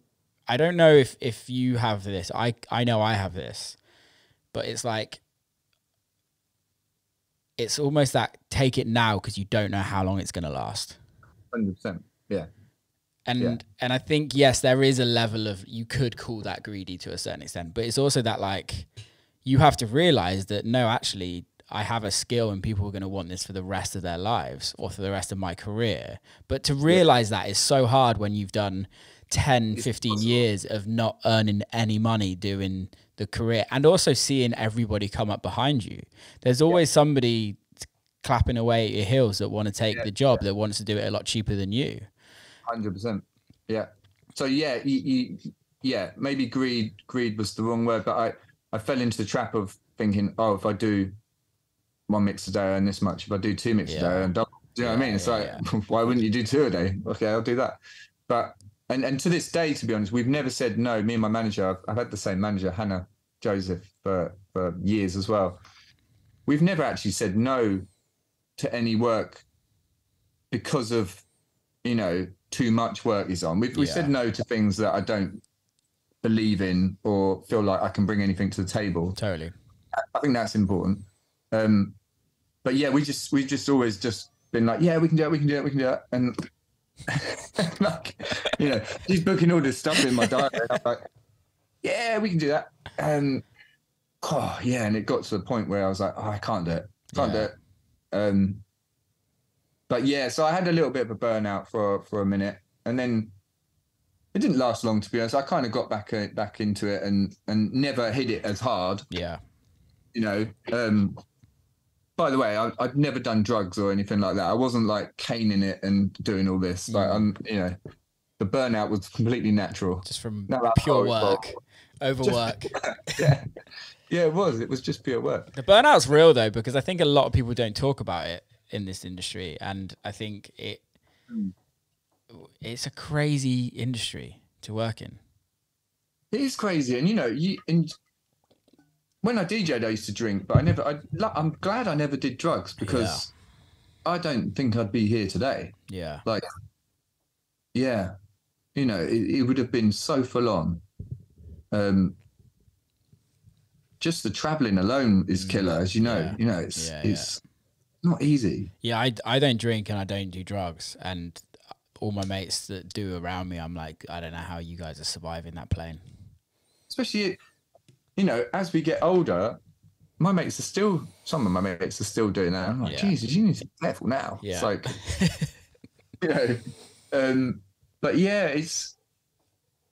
I don't know if, if you have this. I, I know I have this, but it's like, it's almost that take it now because you don't know how long it's going to last. 100%. Yeah. And Yeah. and I think yes, there is a level of you could call that greedy to a certain extent, but it's also that like you have to realize that no, actually, I have a skill and people are going to want this for the rest of their lives or for the rest of my career. But to realize that is so hard when you've done 10, 15 years of not earning any money doing the career and also seeing everybody come up behind you. There's always somebody clapping away at your heels that want to take Yeah, the job that wants to do it a lot cheaper than you. Hundred percent. Yeah. So yeah, you, you, yeah, maybe greed greed was the wrong word, but I I fell into the trap of thinking, oh, if I do one mix a day, I earn this much. If I do two mixes a day, I Yeah. earn double. Do you know what I mean? It's Yeah, like, why wouldn't you do two a day? Okay, I'll do that. But and and to this day, to be honest, we've never said no. Me and my manager, I've, I've had the same manager, Hannah Joseph, for for years as well. We've never actually said no to any work because of you know too much work is on. We've, we've Yeah. said no to things that I don't believe in or feel like I can bring anything to the table. Totally. I think that's important. Um, but yeah, we just we've just always just been like, yeah, we can do it, we can do it, we can do it, and like you know, she's booking all this stuff in my diary. and I'm like, yeah, we can do that, and oh yeah, and it got to the point where I was like, oh, I can't do it, can't Yeah. do it. Um, but yeah, so I had a little bit of a burnout for for a minute, and then it didn't last long to be honest. I kind of got back uh, back into it and and never hit it as hard Yeah. you know um by the way I, i've never done drugs or anything like that i wasn't like caning it and doing all this like Mm. i'm you know the burnout was completely natural Just from No, pure work, overwork. yeah yeah it was it was just pure work the burnout's real though, because I think a lot of people don't talk about it in this industry, and I think it Mm. it's a crazy industry to work in. It is crazy, and you know, you and when I DJed, I used to drink, but I never. I, I'm glad I never did drugs because I don't think I'd be here today. Yeah. Like, yeah, you know, it, it would have been so full on. Um, just the traveling alone is killer, as you know. Yeah. You know, it's Yeah, it's not easy. Yeah, I, I don't drink and I don't do drugs. And all my mates that do around me, I'm like, I don't know how you guys are surviving that plane. especially you know as we get older my mates are still some of my mates are still doing that i'm like Yeah. jesus you need to be careful now Yeah. it's like you know um but yeah it's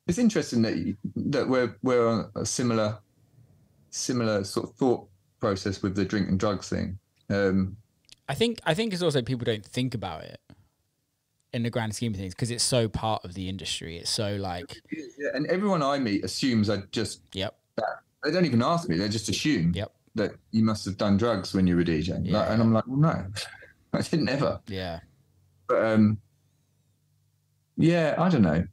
it's interesting that you, that we're we're on a similar similar sort of thought process with the drink and drugs thing um I think I think it's also people don't think about it in the grand scheme of things because it's so part of the industry. It's so like, yeah, and everyone i meet assumes i just yep, they don't even ask me they just assume yep, that you must have done drugs when you were djing Yeah. Like, and i'm like well no i didn't ever yeah, But um, yeah, I don't know.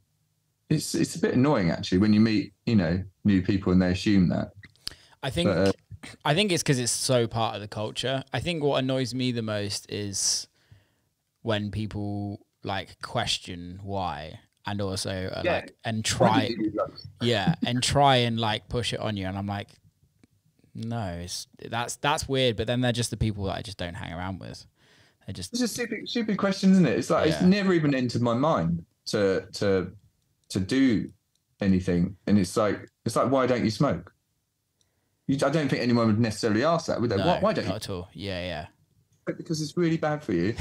It's it's a bit annoying actually when you meet you know new people and they assume that. I think But, uh, I think it's because it's so part of the culture. I think what annoys me the most is when people like question why and also are Yeah. like and try did you do drugs? yeah and try and like push it on you and i'm like no it's that's that's weird but then they're just the people that i just don't hang around with they just It's just stupid, stupid questions, isn't it? It's like it's never even entered my mind to to to do anything, and it's like it's like why don't you smoke? You, I don't think anyone would necessarily ask that, would they? no, why, why don't you? at all yeah yeah Because it's really bad for you,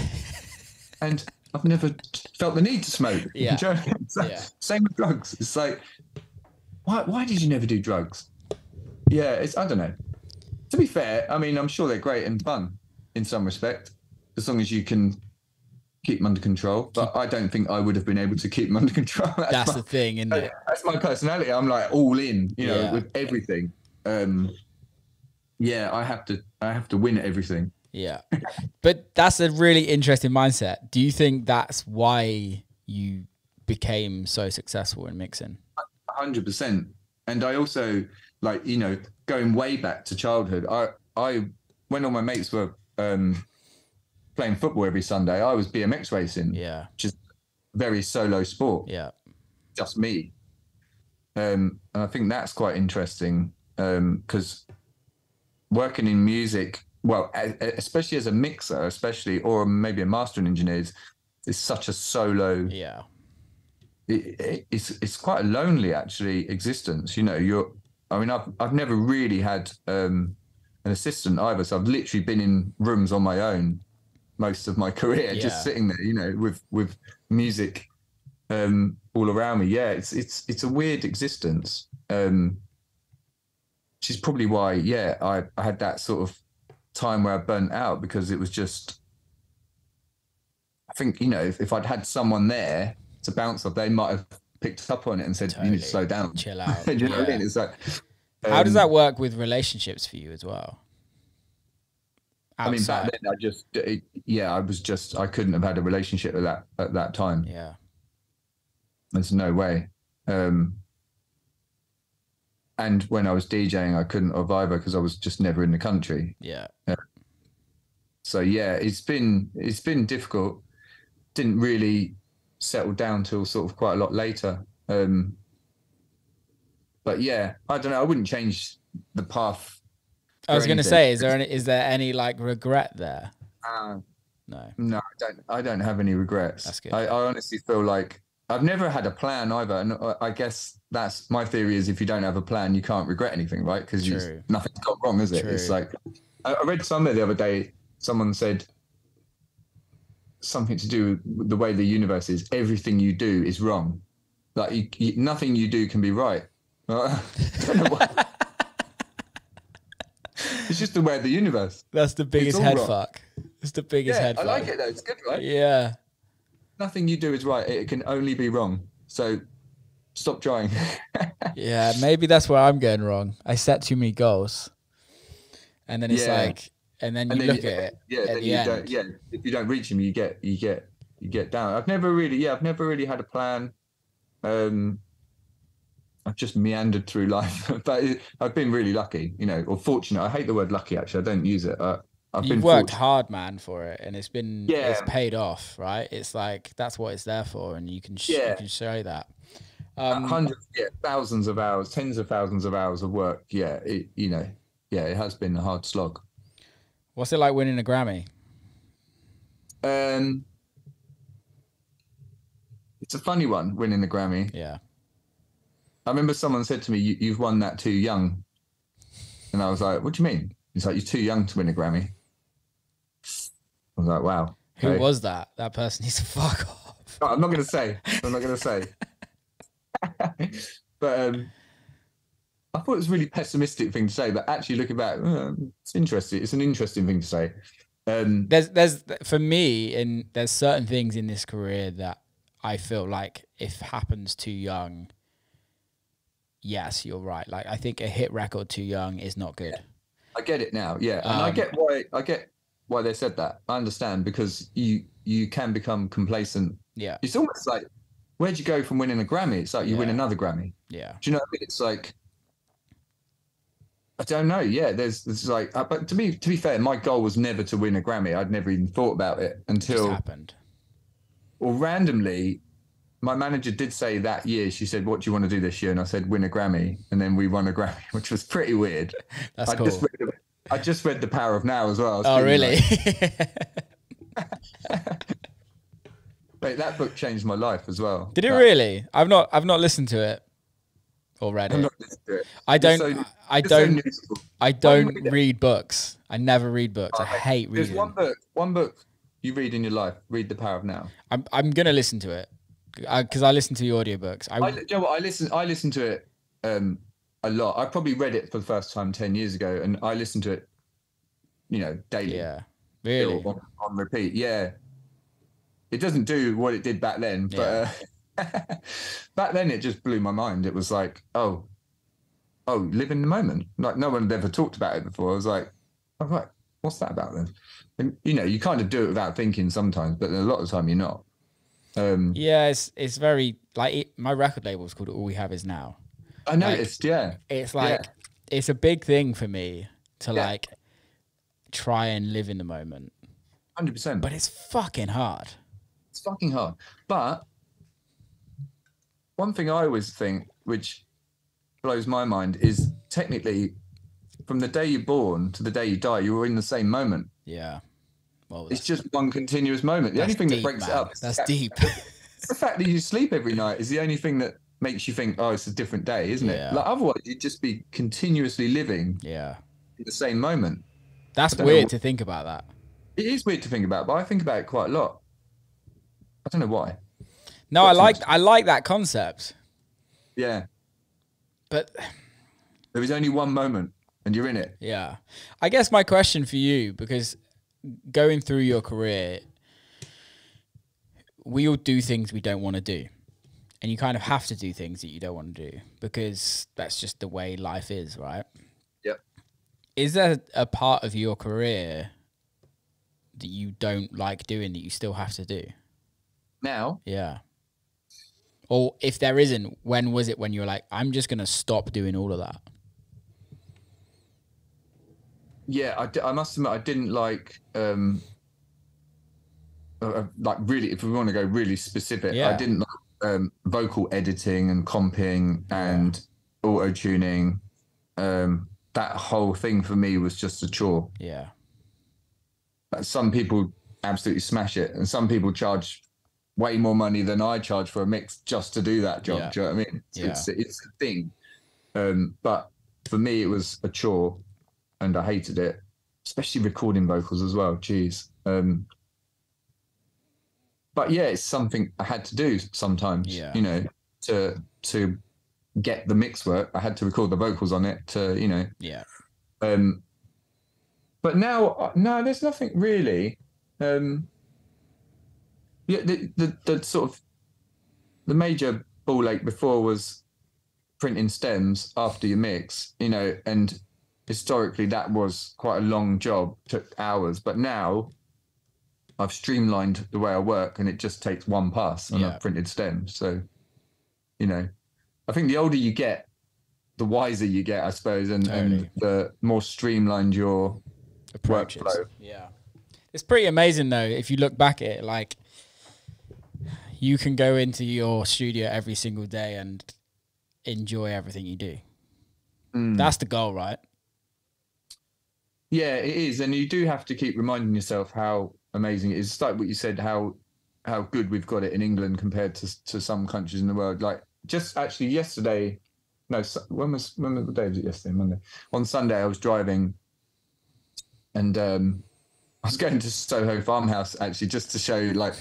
and I've never felt the need to smoke. Yeah. You know I mean? It's like- Yeah. Same with drugs. It's like, why? Why did you never do drugs? Yeah, it's I don't know. To be fair, I mean, I'm sure they're great and fun in some respect, as long as you can keep them under control. But I don't think I would have been able to keep them under control. That's, that's my, the thing isn't it that's my personality. I'm like all in, you know, Yeah. with everything. Um, yeah, I have to. I have to win at everything. Yeah but that's a really interesting mindset do you think that's why you became so successful in mixing hundred percent. And I also like you know going way back to childhood. I I when all my mates were um, playing football every Sunday, I was BMX racing, yeah Which is very solo sport, yeah just me. Um, and I think that's quite interesting because working in music, well, especially as a mixer, especially or maybe a mastering engineer, is, is such a solo yeah it, it- it's it's quite a lonely actually existence. You know, you're. I mean, I've I've never really had um, an assistant either, so I've literally been in rooms on my own most of my career, Yeah. just sitting there, you know, with with music um, all around me. Yeah, it's it's it's a weird existence. Um, which is probably why, yeah, I, I had that sort of time where I burnt out because it was just. I think you know if, if I'd had someone there to bounce off, they might have picked up on it and said, "You need to slow down." chill out you know what I mean? It's like. how does um, that work with relationships for you as well I mean, back then I just, it, yeah, I was just, I couldn't have had a relationship at that at that time. yeah There's no way. Um, and when I was DJing, I couldn't have either because I was just never in the country. yeah So yeah, it's been it's been difficult. Didn't really settle down till sort of quite a lot later. Um, but yeah, I don't know. I wouldn't change the path. I was going to say, is there any, is there any like regret there? Uh, No. No, I don't. I don't have any regrets. That's good. I, I honestly feel like I've never had a plan either, and I- I guess that's my theory. Is if you don't have a plan, you can't regret anything, right? Because nothing's gone wrong, is it? It's like I, I read somewhere the other day. Someone said something to do with the way the universe is. Everything you do is wrong. Like you, you, nothing you do can be right. I don't know why. it's just the way of the universe. That's the biggest head wrong. fuck. It's the biggest Yeah, head I fuck. like it though. It's good, right? Yeah. nothing you do is right. It can only be wrong. So stop trying. Yeah. Maybe that's where I'm going wrong. I set too many goals. And then it's Yeah. like, and then you and then look you- at it. yeah, at the you end. don't. Yeah, if you don't reach them, you get you get you get down. I've never really, yeah, I've never really had a plan. Um, I've just meandered through life. but it, I've been really lucky, you know, or fortunate. I hate the word lucky. Actually, I don't use it. Uh, I've You've been worked fortunate. hard, man, for it, and it's been yeah. it's Yeah. paid off, right? It's like that's what it's there for, and you can sh- you can show that. Um, hundreds, yeah, thousands of hours, tens of thousands of hours of work. Yeah, it, you know, yeah, it has been a hard slog. what's it like winning a Grammy? Um, it's a funny one, winning the Grammy. Yeah, I remember someone said to me, you, "You've won that too young," and I was like, "What do you mean?" He's like, "You're too young to win a Grammy." I was like, "Wow." who okay. was that? That person needs to fuck off. No, I'm not going to say. I'm not going to say. but um, I thought it was a really pessimistic thing to say. But actually, looking back, uh, it's interesting. It's an interesting thing to say. Um, There's there's for me, and there's certain things in this career that I feel like if happens too young. Yes, you're right. Like I think a hit record too young is not good. I get it now. Yeah, and I Um, get why. I get why they said that. I understand because you you can become complacent. Yeah, It's almost like where'd you go from winning a Grammy? It's like you win another Grammy. yeah, Do you know what I mean? It's like I don't know. Yeah, there's there's like, uh, but to be to be fair, my goal was never to win a Grammy. I'd never even thought about it until, happened. or randomly, my manager did say that year. She said, "What do you want to do this year?" And I said, "Win a Grammy." And then we won a Grammy, which was pretty weird. That's I cool. just read, the- I just read The Power of Now as well. Oh really? like- Mate, that book changed my life as well. Did it That- really? I've not I've not listened to it or read I'm it. not listening to it. I don't so- I don't musical. I don't read books. I never read books. I hate There's reading. one book, one book you read in your life. Read The Power of Now. I'm I'm gonna listen to it because I, listen to the audiobooks. I, I, you know what? I listen. I listen to it um, a lot. I probably read it for the first time ten years ago, and I listen to it, you know, daily, yeah, really. on, on repeat. Yeah, it doesn't do what it did back then, but uh, back then it just blew my mind. It was like, oh, oh, live in the moment. Like no one had ever talked about it before. I was like, oh, right, what's that about then? And you know, you kind of do it without thinking sometimes, but a lot of the time you're not. Um, Yeah, it's it's very like it, my record label is called All We Have Is Now. I noticed. yeah. It's like it's a big thing for me to Yeah. like try and live in the moment, Hundred percent. but it's fucking hard. It's fucking hard. But one thing I always think, which blows my mind, is technically from the day you're born to the day you die, you're in the same moment. Yeah. Well, It's just one continuous moment. The only thing deep, that breaks man. it up. That's the fact- deep. the fact that you sleep every night is the only thing that makes you think, oh, it's a different day, isn't Yeah. it? Like otherwise, you'd just be continuously living yeah. in the same moment. That's know weird to think about that. It is weird to think about, but I think about it quite a lot. I don't know why. No, I like? I like that concept, Yeah, but there is only one moment, and you're in it. Yeah. I guess my question for you, because going through your career, we all do things we don't want to do. And you kind of have to do things that you don't want to do because that's just the way life is, right? Yep. Is there a part of your career that you don't like doing that you still have to do? Now, Yeah. Or if there isn't, when was it when you were like, I'm just going to stop doing all of that? yeah, I, I must admit, I didn't like, um, uh, uh, like really, if we want to go really specific, Yeah. I didn't like um, vocal editing and comping and auto tuning. Um, that whole thing for me was just a chore. Yeah. But some people absolutely smash it, and some people charge way more money than I charge for a mix just to do that job. Yeah. Do you know what I mean? It's, Yeah. it's, it's a thing. Um, but for me, it was a chore, and I hated it, especially recording vocals as well. Jeez. Um, but yeah, it's something I had to do sometimes. Yeah. You know, to to get the mix work, I had to record the vocals on it. To you know, Yeah. um, but now, uh, no, there's nothing really. Um, yeah, the, the the sort of the major ball ache before was printing stems after your mix, you know, and historically that was quite a long job, took hours. But now I've streamlined the way I work, and it just takes one pass, and Yeah. I've printed stems. So, you know, I think the older you get, the wiser you get, I suppose, and, Totally. and the more streamlined your approaches. workflow. Yeah. It's pretty amazing though, if you look back at it, like you can go into your studio every single day and enjoy everything you do. Mm. That's the goal, right? Yeah, it is, and you do have to keep reminding yourself how amazing it is. It's like what you said, how how good we've got it in England compared to to some countries in the world. Like just actually yesterday, no, when was when was the day was it yesterday? Monday. On Sunday, I was driving, and um, I was going to Soho Farmhouse actually just to show you like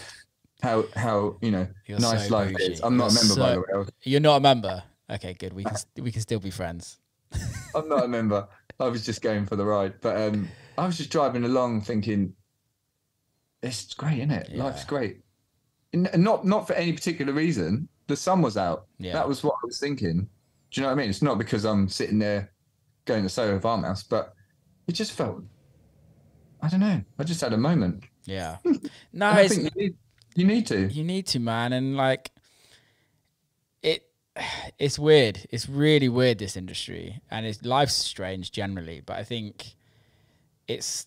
how how you know You're nice so life bougie. is. I'm not a You're member by the way. Was- You're not a member. Okay, good. We can we can still be friends. I'm not a member. I was just going for the ride. But um, I was just driving along thinking, it's great, isn't it? Life's great. N- not not for any particular reason. The sun was out. Yeah. That was what I was thinking. Do you know what I mean? It's not because I'm sitting there going to Soho Farmhouse, but it just felt, I don't know. I just had a moment. Yeah. No, it's, you need, to. you need to, man, and like it. It's weird. It's really weird this industry, and it's life's strange generally. But I think it's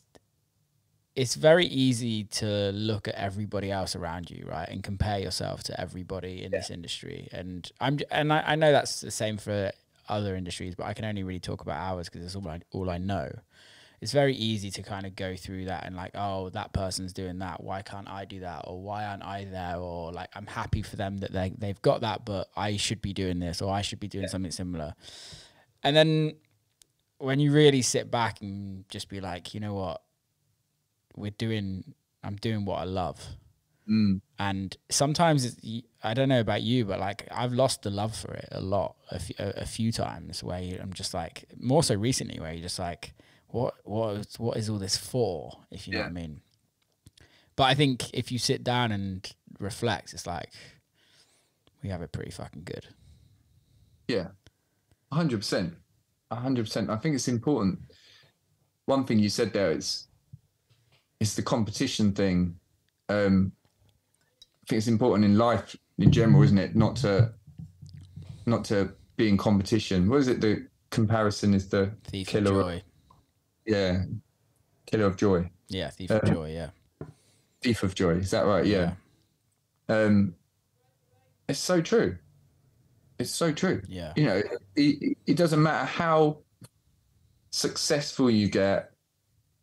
it's very easy to look at everybody else around you, right, and compare yourself to everybody in this industry. And I'm and I, I know that's the same for other industries, but I can only really talk about ours because it's all I, all I know. It's very easy to kind of go through that and like, oh, that person's doing that. Why can't I do that? Or why aren't I there? Or like, I'm happy for them that they they've got that, but I should be doing this, or I should be doing something similar. And then when you really sit back and just be like, you know what, we're doing, I'm doing what I love. Mm. And sometimes I don't know about you, but like I've lost the love for it a lot, a few, a, a few times where you, I'm just like, more so recently, where you're just like, what, what, is- what is all this for? If you know what I mean. But I think if you sit down and reflect, it's like we have it pretty fucking good. Yeah, hundred percent, hundred percent. I think it's important. One thing you said there is, it's the competition thing. Um, I think it's important in life in general, isn't it? Not to, not to be in competition. What is it? The comparison is the Thief killer. of joy. Yeah, killer of joy, Yeah, thief of Um, joy. Yeah. thief of joy. Is that right? Yeah. Um, it's so true. It's so true. Yeah. you know, it, it doesn't matter how successful you get,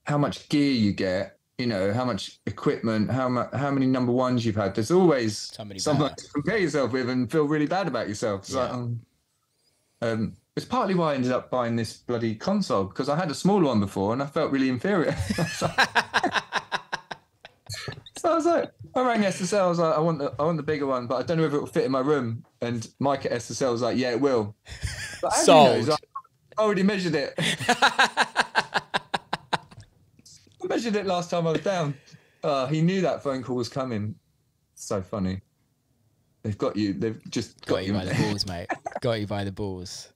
how much gear you get, you know, how much equipment, how much, how many number ones you've had. There's always Somebody someone to compare yourself with and feel really bad about yourself. It's like, Yeah. um, um, it's partly why I ended up buying this bloody console because I had a smaller one before and I felt really inferior. so I was like, I rang SSL. I was like, I want the, I want the bigger one, but I don't know if it will fit in my room. And Mike at SSL was like, Yeah, it will. But he knows, Sold. I already measured it. I measured it last time I was down. Uh, he knew that phone call was coming. So funny. They've got you. They've just got, Got you by the balls, mate. Got you by the balls.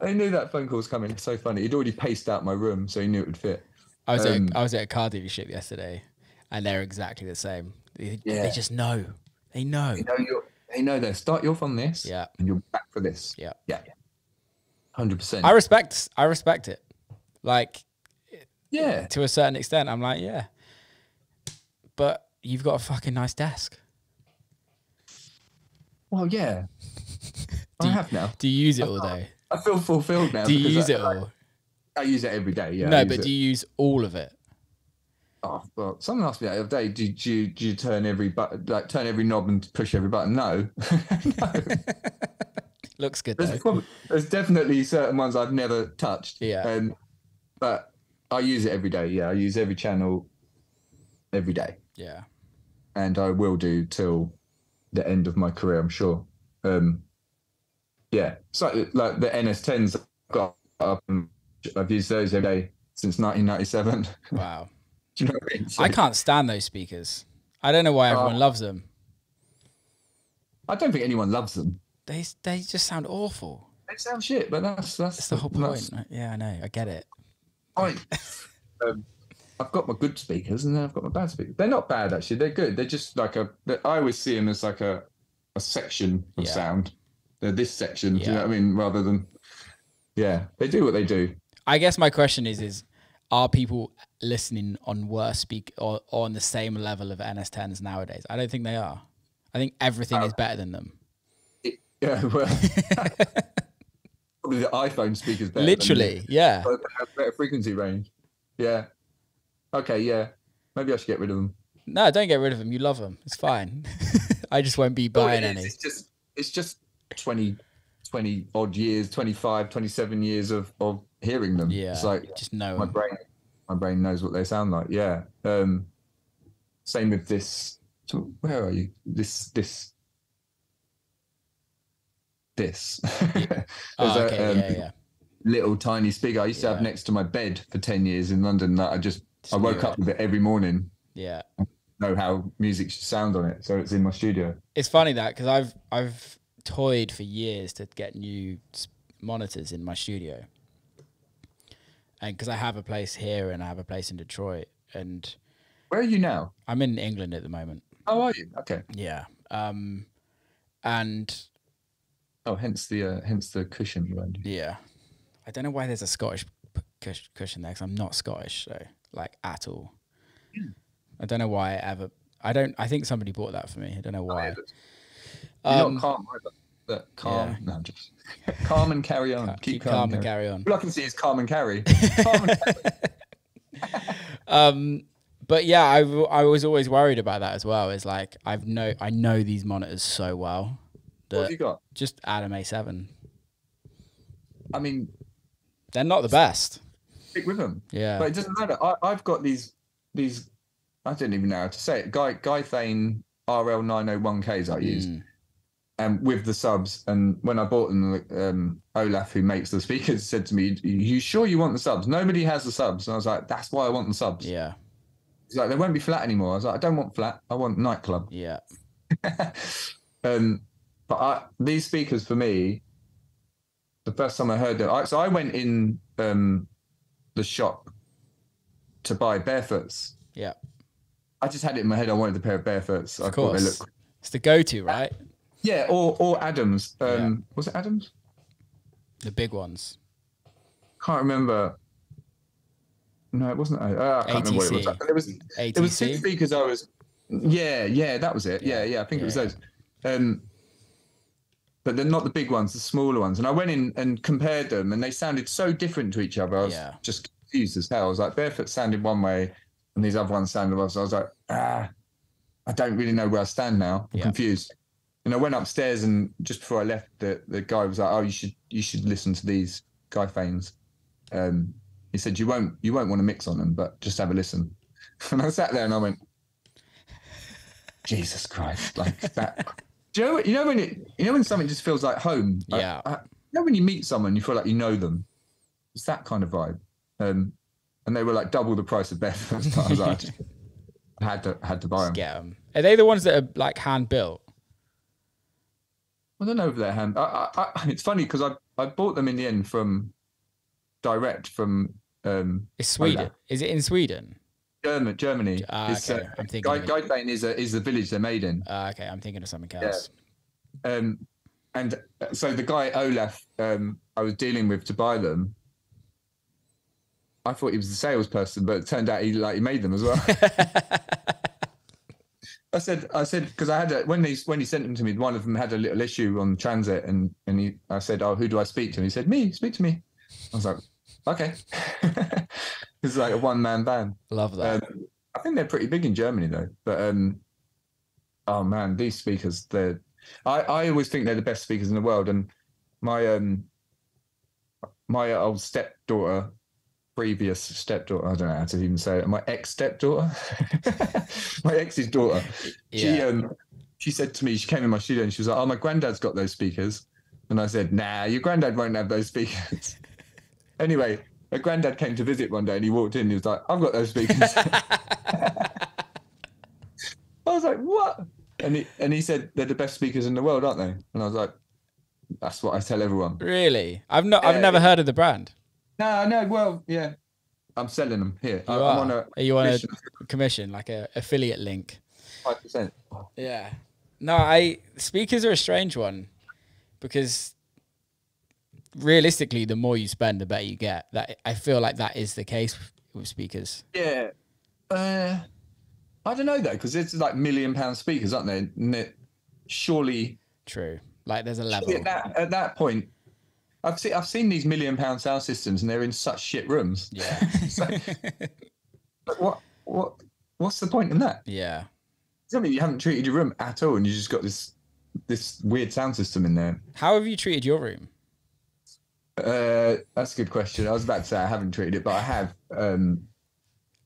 They knew that phone call was coming. It's so funny. He'd already paced out my room, so he knew it would fit. I was Um, at I was at a car dealership yesterday, and they're exactly the same. They, Yeah. they just know. They know. They know you're. They know they start you off on this, Yeah. and you're back for this. Yeah. yeah, hundred percent. I respect. I respect it. Like Yeah, to a certain extent, I'm like, yeah. But you've got a fucking nice desk. well, yeah. Do I you- have now. Do you use it all day? I feel fulfilled now. Do you use I, it all? I use it every day. Yeah. No, but it. do you use all of it? Oh, well, someone asked me that the other day. Do, do, you, do you turn every button, like turn every knob and push every button? No, no. Looks good though. There's, prob- there's definitely certain ones I've never touched. Yeah. Um, but I use it every day. Yeah, I use every channel every day, Yeah. and I will do till the end of my career. I'm sure. Um, yeah, so like the NS10s I've got up, and I've used those every day since 1997. Wow. do you know what I mean? So- I can't stand those speakers. I don't know why everyone Oh. loves them. I don't think anyone loves them. They they just sound awful. They sound shit, but that's that's That's the whole point. Yeah, I know. I get it. fine. um, I've got my good speakers and then I've got my bad speakers. They're not bad actually. They're good. They're just like a. I always see them as like a a section of Yeah. sound. Uh, this section. Do you know what I mean? Rather than, yeah, they do what they do. I guess my question is: is are people listening on worse speak or, or on the same level of NS10s nowadays? I don't think they are. I think everything Oh. is better than them. Yeah, well, probably the iPhone speakers better. than Literally, yeah. better frequency range. Yeah. Okay. Yeah. Maybe I should get rid of them. No, don't get rid of them. You love them. It's fine. I just won't be buying it is, any. It's just it's just 20, 20 odd years, 25, 27 years of of hearing them. Yeah, It's like just know. my brain my brain knows what they sound like. Yeah. Um same with this so where are you? This this this. There's Oh, a, okay, um, yeah, yeah. little tiny speaker I used to have next to my bed for 10 years in London that I just Just I woke up with it every morning, Yeah. know how music should sound on it. So it's in my studio. It's funny that because I've I've toyed for years to get new monitors in my studio, and because I have a place here and I have a place in Detroit, and Where are you now? I'm in England at the moment. How are you? Okay. Yeah. Um, and Oh, hence the uh, hence the cushion you. yeah, I don't know why there's a Scottish cushion there because I'm not Scottish, so like at all. I don't know why I ever. I don't. I think somebody bought that for me. I don't know why. You're Um, not calm either. But calm. yeah. No, just calm and carry on. keep, keep calm, calm and carry. on. All I can see is calm and carry. calm and carry. Um, but yeah, I, I was always worried about that as well. Is like I've know I know these monitors so well What have you got? just Adam A7. I mean, They're not the best. stick with them. Yeah. But it doesn't matter. I, I've got these these. I don't even know how to say it. Guy Geithain RL 901Ks I used. Mm, and with the subs. And when I bought them, um, Olaf, who makes the speakers, said to me, "You sure you want the subs? Nobody has the subs." And I was like, "That's why I want the subs." yeah. He's like, "They won't be flat anymore." I was like, "I don't want flat. I want nightclub." Yeah. um, but I, these speakers for me, the first time I heard them, I, so I went in um, the shop to buy barefoots. Yeah. I just had it in my head. I wanted a pair of barefoots. I Of thought they course. looked It's the go-to, right? Yeah, or or Adams. Um, Yeah. Was it Adams? The big ones. can't remember. No, it wasn't. Uh, I can't remember what it was. ATC. There was there was two ATC. speakers. I was. Yeah, yeah, that was it. Yeah, Yeah, yeah, I think it was those. Um, but they're not the big ones, the smaller ones. And I went in and compared them, and they sounded so different to each other. I was Yeah. just confused as hell. I was like, Barefoot sounded one way, and these other ones sounded other. So I was like, ah, I don't really know where I stand now. I'm Yeah. confused. And I went upstairs, and just before I left, the the guy was like, "Oh, you should you should listen to these Geithains." Um, he said, "You won't you won't want to mix on them, but just have a listen." And I sat there and I went, "Jesus Christ!" Like that. Do you know? You know when it you know when something just feels like home. Yeah. I, you know when you meet someone, you feel like you know them. It's that kind of vibe. Um, and they were like double the price of Beth. I like, I had to had to buy them. Get 'em. Are they the ones that are like hand built? I don't know if they're hand. I, I, I, it's funny because I I bought them in the end from direct from um, It's Sweden. Is it in Sweden? German, Germany. Ah, It's, okay. uh, I'm thinking Guy, it. Is a is the village they're made in. Uh, okay, I'm thinking of something Yeah. else. Um, and uh, so the guy Olaf um, I was dealing with to buy them. I thought he was the salesperson, but it turned out he like he made them as well. I said, I said, because I had a, when he when he sent them to me, one of them had a little issue on transit, and and he, I said, oh, who do I speak to? And he said, me, speak to me. I was like, okay. it's like a one man band. Love that. Um, I think they're pretty big in Germany though. But um, oh man, these speakers, they're. I I always think they're the best speakers in the world, and my um, my old stepdaughter, previous stepdaughter, I don't know how to even say it. My ex stepdaughter, my ex's daughter. She um, she said to me, she came in my studio and she was like, "Oh, my granddad's got those speakers," and I said, "Nah, your granddad won't have those speakers." anyway, my granddad came to visit one day and he walked in. and He was like, "I've got those speakers." I was like, "What?" And he and he said they're the best speakers in the world, aren't they? And I was like, "That's what I tell everyone." Really? I've not. I've Yeah, never heard of the brand. No, no, well, yeah, I'm selling them here. You I, are. I'm on a Are you on a commission commission, like a affiliate link? five percent. Yeah. No, I speakers are a strange one because realistically, the more you spend, the better you get. That I feel like that is the case with speakers. Yeah. Uh, I don't know though, because it's like million pound speakers, aren't they? Surely, True. Like there's a level. at that at that point, I've seen I've seen these million pound sound systems, and they're in such shit rooms. Yeah. So, but what what what's the point in that? yeah. I mean, you haven't treated your room at all, and you just got this this weird sound system in there. How have you treated your room? Uh, that's a good question. I was about to say I haven't treated it, but I have. Um,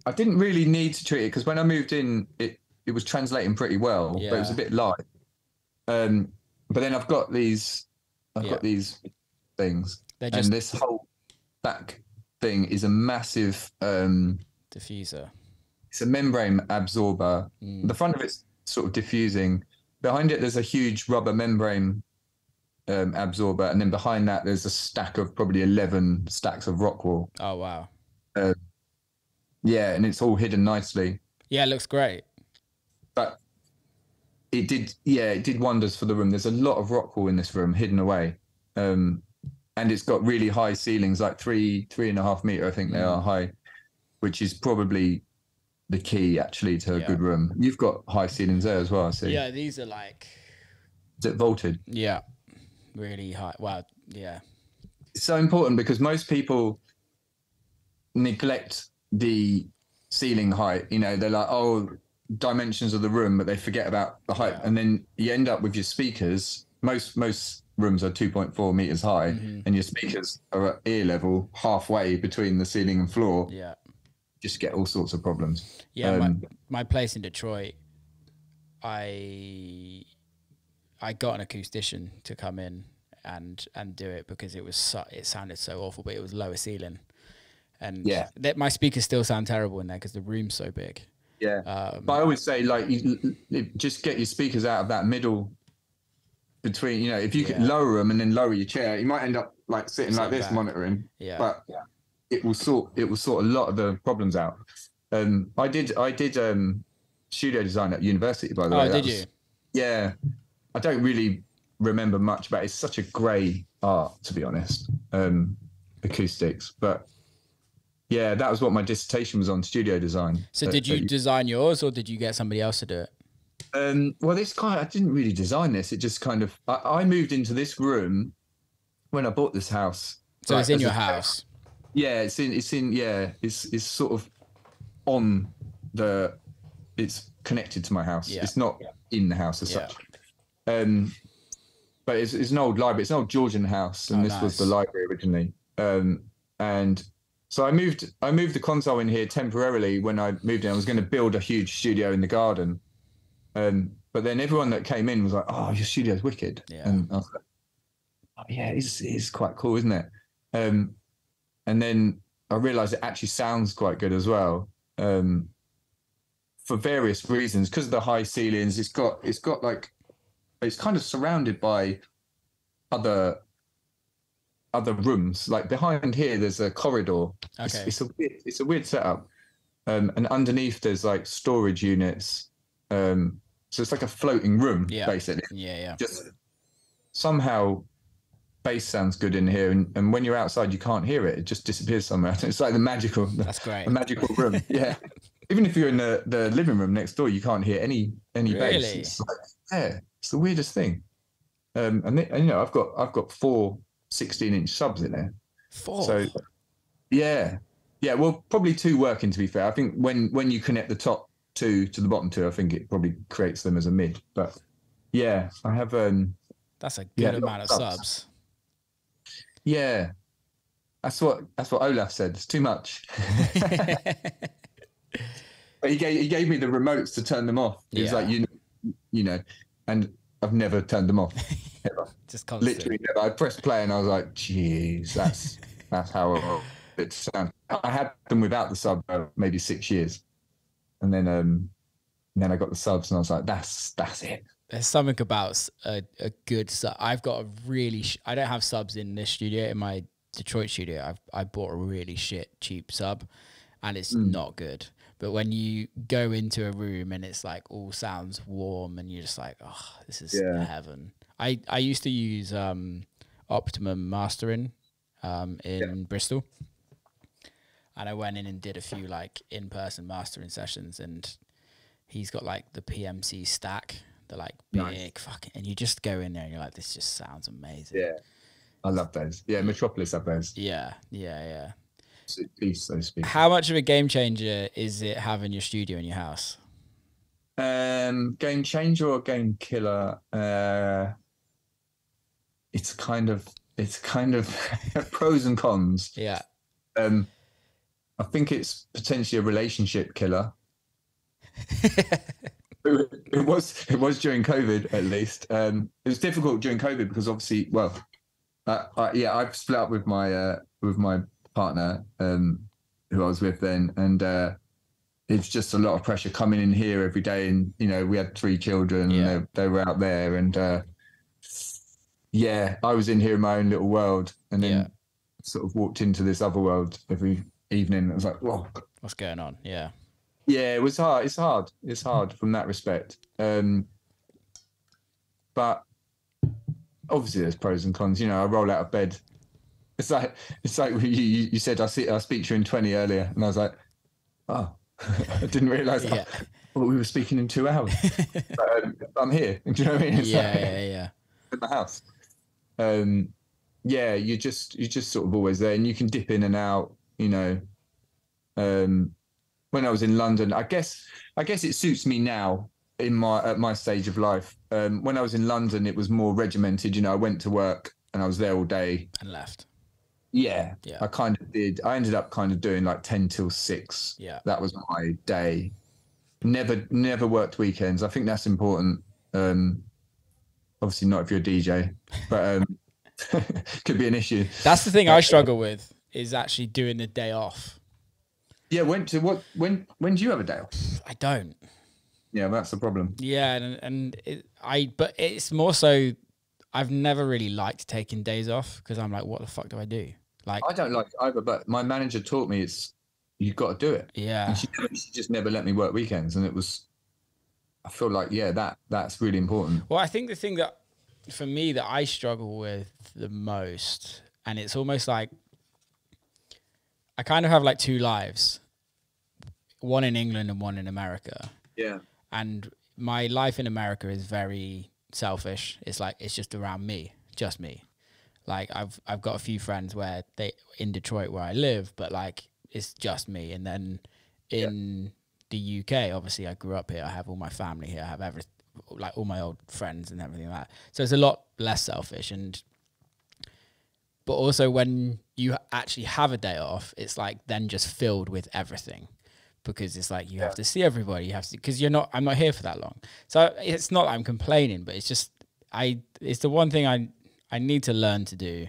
I didn't really need to treat it because when I moved in, it it was translating pretty well, yeah. but it was a bit light. Um, but then I've got these, I've Yeah. got these things, They're just and this whole back thing is a massive. Um, diffuser. it's a membrane absorber. Mm. The front of it's sort of diffusing. Behind it, there's a huge rubber membrane um, absorber, and then behind that, there's a stack of probably eleven stacks of rockwool. Oh wow. Yeah, and it's all hidden nicely. Yeah, it looks great. But it did, yeah, it did wonders for the room. There's a lot of rockwool in this room, hidden away, um, and it's got really high ceilings, like three, three and a half meter, I think they Mm. are high, which is probably the key actually to a Yeah. good room. You've got high ceilings there as well. I see. Yeah, these are like Is it vaulted? yeah, really high. Wow. Yeah. It's so important because most people neglect the ceiling height. You know, they're like, oh, dimensions of the room, but they forget about the height, Yeah. and then you end up with your speakers. Most most rooms are 2.4 meters high, Mhm. and your speakers are at ear level, halfway between the ceiling and floor. Yeah. Just get all sorts of problems. Yeah. Um, my, my place in Detroit, I I got an acoustician to come in and and do it because it was so, it sounded so awful, but it was lower ceiling, and Yeah. that my speakers still sound terrible in there because the room's so big. Yeah. Um, But I always say, like, you, you just get your speakers out of that middle between, you know, if you could Yeah. lower them and then lower your chair, you might end up like sitting like this back. monitoring, yeah. but it will sort it will sort a lot of the problems out. Um, I did I did um studio design at university by the oh, way. That did was- you? Yeah, I don't really remember much, but it's such a grey art to be honest. Um, acoustics, but yeah, that was what my dissertation was on studio design. So did at you design yours or did you get somebody else to do it? Um, well, this kind I didn't really design this. It just kind of I, I moved into this room when I bought this house. So like, it's in your a- house. Yeah, it's in it's in yeah, it's it's sort of on the it's connected to my house. Yeah. It's not in the house as Yeah. such. Um but it's, it's an old library. It's an old Georgian house, and Oh, this was the library originally. Um, and so I moved. I moved the console in here temporarily when I moved in. I was going to build a huge studio in the garden, um, but then everyone that came in was like, "Oh, your studio's wicked," Yeah. and I was like, oh, "Yeah, it's it's quite cool, isn't it?" Um, and then I realised it actually sounds quite good as well. Um, for various reasons, because of the high ceilings, it's got it's got like it's kind of surrounded by other other rooms. Like behind here, there's a corridor. It's, Okay. it's a weird, it's a weird setup. Um, and underneath, there's like storage units. Um, so it's like a floating room, Yeah. basically. Yeah, yeah. Just somehow, bass sounds good in here, and, and when you're outside, you can't hear it. It just disappears somewhere. It's like the magical, the, That's great. the magical room. Yeah. Even if you're in the, the living room next door, you can't hear any any bass. Really? It's like, yeah, it's the weirdest thing. Um, and, they, and you know, I've got I've got four 16 inch subs in there. Four. So yeah, yeah. Well, probably two working. To be fair, I think when when you connect the top two to the bottom two, I think it probably creates them as a mid. But yeah, I have um That's a good Yeah, amount of subs. subs. yeah. That's what that's what Olaf said. It's too much. but he gave he gave me the remotes to turn them off. He was like, you you know, and I've never turned them off. Ever. Just constantly. Literally never. I pressed play and I was like, jeez, that's that's how it sounds. I had them without the sub for maybe six years. And then um and then I got the subs and I was like, that's that's it. There's something about a good sub. I've got a really. Sh- I don't have subs in this studio. In my Detroit studio, I've I bought a really shit cheap sub, and it's Mm. not good. But when you go into a room and it's like all sounds warm, and you're just like, oh, this is Yeah. heaven. I I used to use um, Optimum Mastering um, in Yeah. Bristol, and I went in and did a few like in person mastering sessions, and he's got like the PMC stack, the like big Nice. fucking, and you just go in there and you're like, this just sounds amazing. Yeah. I love those. Yeah, Metropolis have those. Yeah, yeah, yeah. So to speak. How much of a game changer is it having your studio in your house? Um, game changer or game killer? Uh, it's kind of it's kind of pros and cons. Yeah, Um, I think it's potentially a relationship killer. it, was it was during COVID at least. Um, it was difficult during COVID because obviously, well, uh, I, yeah, I've split up with my uh, with my partner um, who I was with then, and uh, it's just a lot of pressure coming in here every day. And you know, we had three children, Yeah. and they, they were out there, and uh, yeah, I was in here in my own little world, and then Yeah. sort of walked into this other world every evening. I was like, whoa, what's going on? Yeah, yeah, it was hard. It's hard. It's hard from that respect. Um, but obviously, there's pros and cons. You know, I roll out of bed. It's like it's like you you, said I see I speak to you in twenty earlier, and I was like, oh, I didn't realize yeah, well, we were speaking in two hours. but, um, I'm here. Do you know what I mean? It's yeah, like- yeah, yeah. in the house. Um, yeah, you just you just sort of always there, and you can dip in and out. You know, um, when I was in London, I guess I guess it suits me now in my at my stage of life. Um, when I was in London, it was more regimented. You know, I went to work and I was there all day. And left. Yeah, Yeah. I kind of did. I ended up kind of doing like ten till six. Yeah, That was my day. Never never worked weekends. I think that's important. Um, obviously not if you're a DJ, but um, could be an issue. that's the thing I struggle with is actually doing the day off. Yeah, when to what when when do you have a day off? I don't. Yeah, that's the problem. Yeah, and and it, I but it's more so I've never really liked taking days off because I'm like, what the fuck do I do? Like, I don't like it either, but my manager taught me it's you've got to do it. yeah, she, she just never let me work weekends, and it was. I feel like yeah, that that's really important. Well, I think the thing that for me that I struggle with the most, and it's almost like I kind of have like two lives, one in England and one in America. Yeah. And my life in America is very selfish. It's like it's just around me, just me. Like I've I've got a few friends where they in Detroit where I live, but like it's just me. And then in the UK, obviously I grew up here. I have all my family here. I have every like all my old friends and everything like that. So it's a lot less selfish and but also when you actually have a day off, it's like then just filled with everything because it's like you have to see everybody. You have to because you're not. I'm not here for that long, so it's not. that I'm complaining, but it's just I. It's the one thing I I need to learn to do,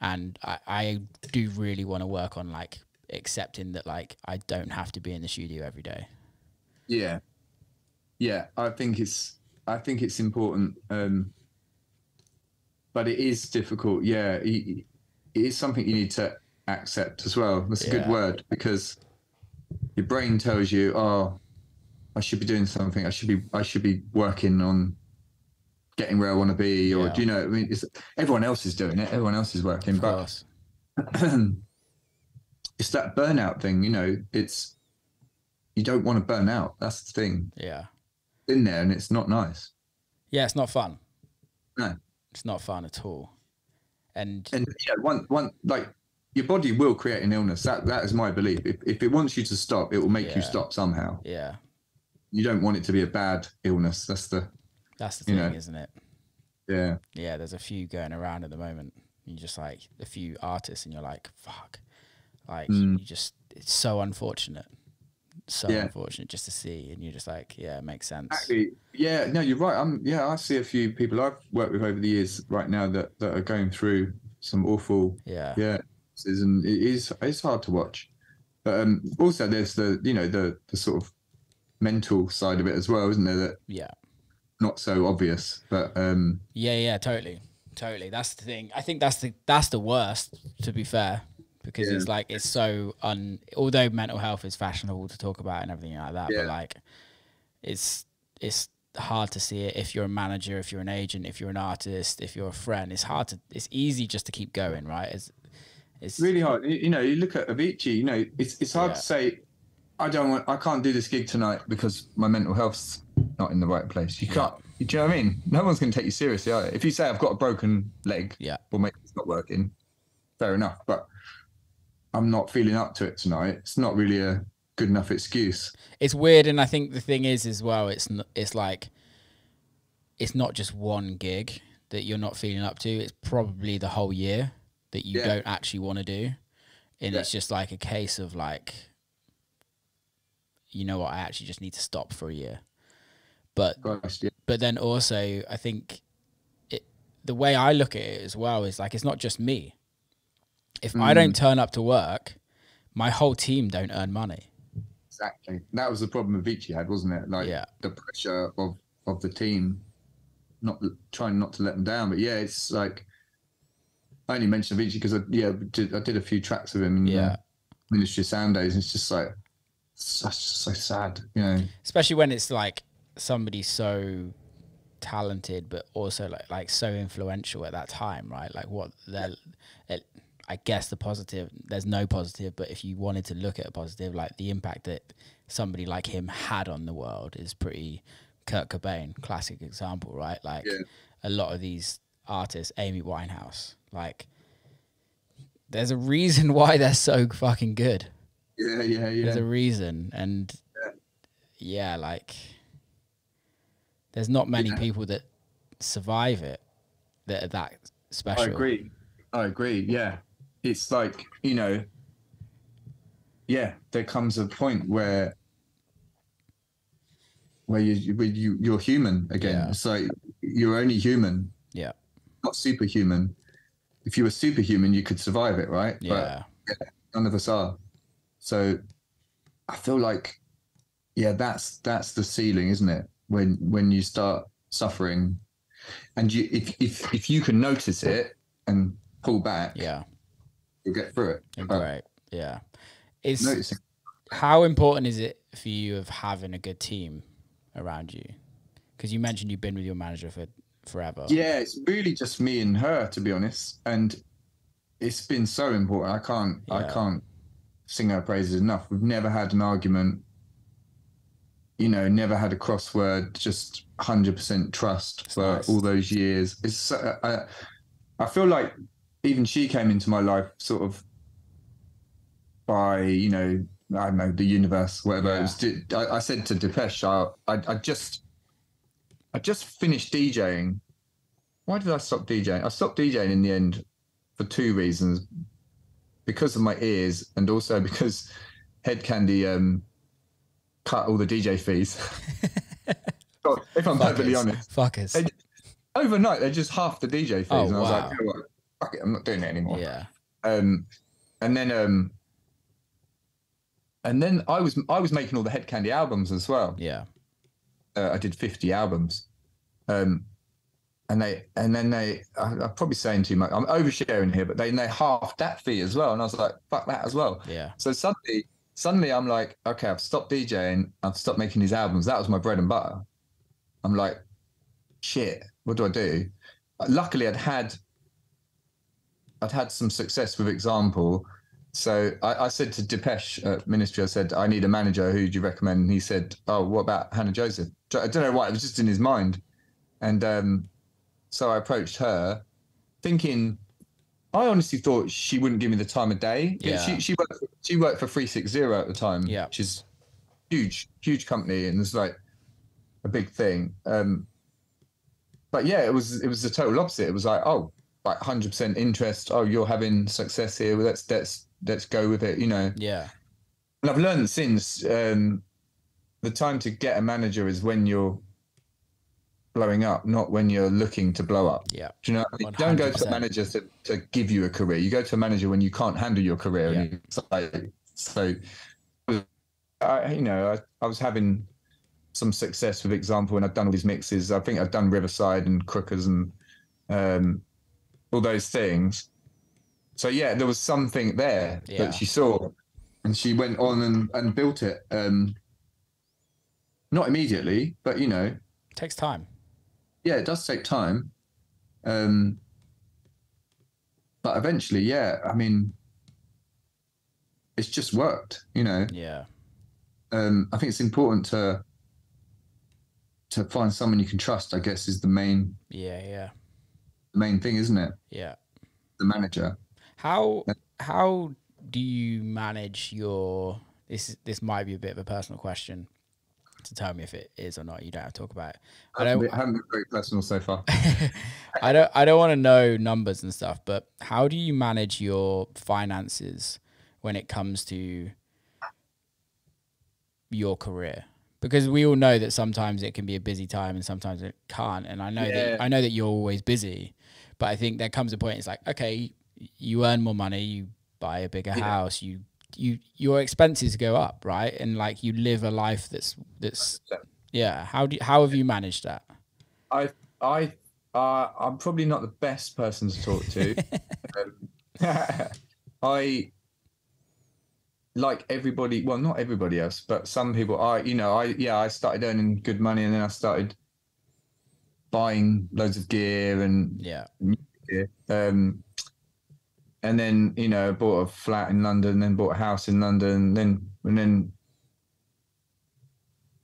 and I I do really want to work on like accepting that like I don't have to be in the studio every day. Yeah, yeah. I think it's I think it's important, um, but it is difficult. Yeah, it, is something you need to accept as well. That's a good word because your brain tells you, "Oh, I should be doing something. I should be I should be working on getting where I want to be." Or Yeah. do you know? I mean, it's, everyone else is doing it. Everyone else is working, Of but it's that burnout thing. You know, it's you don't want to burn out. That's the thing. Yeah. In there, and it's not nice. Yeah, it's not fun. No. It's not fun at all. And and yeah, one one like your body will create an illness. That that is my belief. If if it wants you to stop, it will make you stop somehow. yeah, You don't want it to be a bad illness. That's the that's the thing, know. isn't it? yeah yeah, there's a few going around at the moment. You just like a few artists, and you're like, fuck, like Mm. you just it's so unfortunate, so Yeah. unfortunate just to see, and you're just like, yeah, it makes sense. actually yeah no you're right. I'm yeah I see a few people I've worked with over the years right now that that are going through some awful Yeah, yeah and it is it's hard to watch. But um, also there's the you know the the sort of mental side of it as well, isn't there? That yeah, not so obvious, but um yeah, yeah, totally, totally. That's the thing. I think that's the that's the worst. To be fair. Because Yeah. it's like it's so un. Although mental health is fashionable to talk about and everything like that, Yeah. but like, it's it's hard to see it if you're a manager, if you're an agent, if you're an artist, if you're a friend. It's hard to. It's easy just to keep going, right? It's it's really hard. You know, you look at Avicii. You know, it's it's hard yeah. to say. I don't want. I can't do this gig tonight because my mental health's not in the right place. You can't. Do you know what I mean? No one's going to take you seriously. Either. If you say I've got a broken leg, yeah, or maybe it's not working, fair enough. But I'm not feeling up to it tonight. It's not really a good enough excuse. It's weird, and I think the thing is as well. It's it's like it's not just one gig that you're not feeling up to. It's probably the whole year that you yeah. don't actually want to do, and yeah. it's just like a case of like, you know what? I actually just need to stop for a year. But yeah. but then also, I think it the way I look at it as well is like it's not just me. If mm. I don't turn up to work, my whole team don't earn money. Exactly. That was the problem Avicii had, wasn't it? Like yeah. the pressure of of the team, not trying not to let them down. But yeah, it's like I only mentioned Avicii because I yeah did, I did a few tracks with him. In, yeah. Uh, Ministry of Sound days. And it's just like it's just so sad, you know. Especially when it's like somebody so talented, but also like like so influential at that time, right? Like what they're. It, I guess the positive, there's no positive, but if you wanted to look at a positive, like the impact that somebody like him had on the world is pretty Kurt Cobain, classic example, right? Like yeah. a lot of these artists, Amy Winehouse, like there's a reason why they're so fucking good. Yeah, yeah, yeah. There's a reason. And yeah, yeah like there's not many yeah. people that survive it that are that special. I agree. I agree. Yeah it's like you know yeah there comes a point where where you where you you're human again. Yeah. it's like you're only human. Yeah. Not superhuman. If you were superhuman you could survive it right? Yeah. But, yeah none of us are. So i feel like yeah that's that's the ceiling isn't it? When when you start suffering. And you if if if you can notice it and pull back yeah you'll get through it. Right. Yeah. It's noticing. how important is it for you of having a good team around you? Because you mentioned you've been with your manager for forever. Yeah, it's really just me and her, to be honest, and it's been so important. I can't, yeah. I can't sing her praises enough. We've never had an argument. You know, never had a crossword. Just hundred percent trust That's for nice. all those years. It's, uh, I, I feel like even she came into my life sort of by you know I don't know the universe whatever. Yeah. Was, I, I, said to Dipesh, I, I, I just I just finished DJing. Why did I stop DJing? I stopped DJing in the end for two reasons: because of my ears, and also because Hed Kandi um, cut all the DJ fees. if I'm perfectly honest, fuckers. They, overnight, they're just half the DJ fees, oh, and I was wow. like, you know fuck it, I'm not doing it anymore. Yeah. Um, and then um, and then I was I was making all the Hed Kandi albums as well. Yeah. Uh, I did 50 albums. Um, and they and then they I, am probably saying too much. I'm oversharing here, but they they half that fee as well, and I was like, fuck that as well. Yeah. So suddenly suddenly I'm like, okay, I've stopped DJing, I've stopped making these albums. That was my bread and butter. I'm like, shit, what do I do? Luckily, I'd had I'd had some success with Example. So I, I said to Dipesh at Ministry, I said, I need a manager. Who do you recommend? And he said, Oh, what about Hannah Joseph? I don't know why. It was just in his mind. And um, so I approached her thinking, I honestly thought she wouldn't give me the time of day. Yeah. She, she, worked for, she worked for 360 at the time, yeah. which is huge, huge company. And it's like a big thing. Um, but yeah, it was it was the total opposite. It was like, oh, like 100% interest. Oh you're having success here. Well, let's let's let's go with it you know. Yeah. And i've learned since um, the time to get a manager is when you're blowing up not when you're looking to blow up. Yeah. Do you know I mean? don't go to a manager to, to give you a career. You go to a manager when you can't handle your career yeah. and like, so I, you know I, I was having some success with Example and I've done all these mixes. I think I've done Riverside and Crookers and um, all those things. So yeah, there was something there yeah. that she saw, and she went on and, and built it. Um, not immediately, but you know, takes time. Yeah, it does take time. Um, but eventually, yeah, I mean, it's just worked, you know. Yeah. Um, I think it's important to to find someone you can trust. I guess is the main Yeah, yeah. Main thing, isn't it? Yeah. The manager. How uh, how do you manage your this this might be a bit of a personal question to tell me if it is or not. You don't have to talk about it. I don't been, haven't been very personal so far. I don't I don't want to know numbers and stuff, but how do you manage your finances when it comes to your career? Because we all know that sometimes it can be a busy time and sometimes it can't. And I know Yeah. that I know that you're always busy, but I think there comes a point it's like, okay, you earn more money, you buy a bigger Yeah. house, you you your expenses go up, right? And like you live a life that's that's yeah. How do you, how have you managed that? I I uh, I'm probably not the best person to talk to. um, I like everybody. Well, not everybody else, but some people. I you know I yeah I started earning good money and then I started buying loads of gear and Yeah. um and then you know bought a flat in London, then bought a house in London, then and then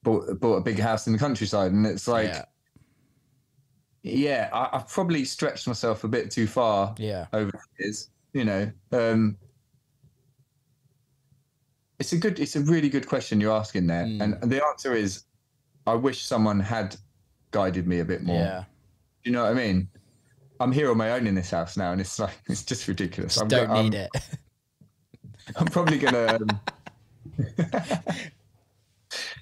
bought bought a big house in the countryside, and it's like yeah. yeah, I, I've probably stretched myself a bit too far Yeah. over the years. You know, um, it's a good, it's a really good question you're asking there, Mm. and the answer is, I wish someone had guided me a bit more. Yeah. You know what I mean? I'm here on my own in this house now, and it's like it's just ridiculous. Just I'm, don't I'm, need it. I'm probably gonna. Um,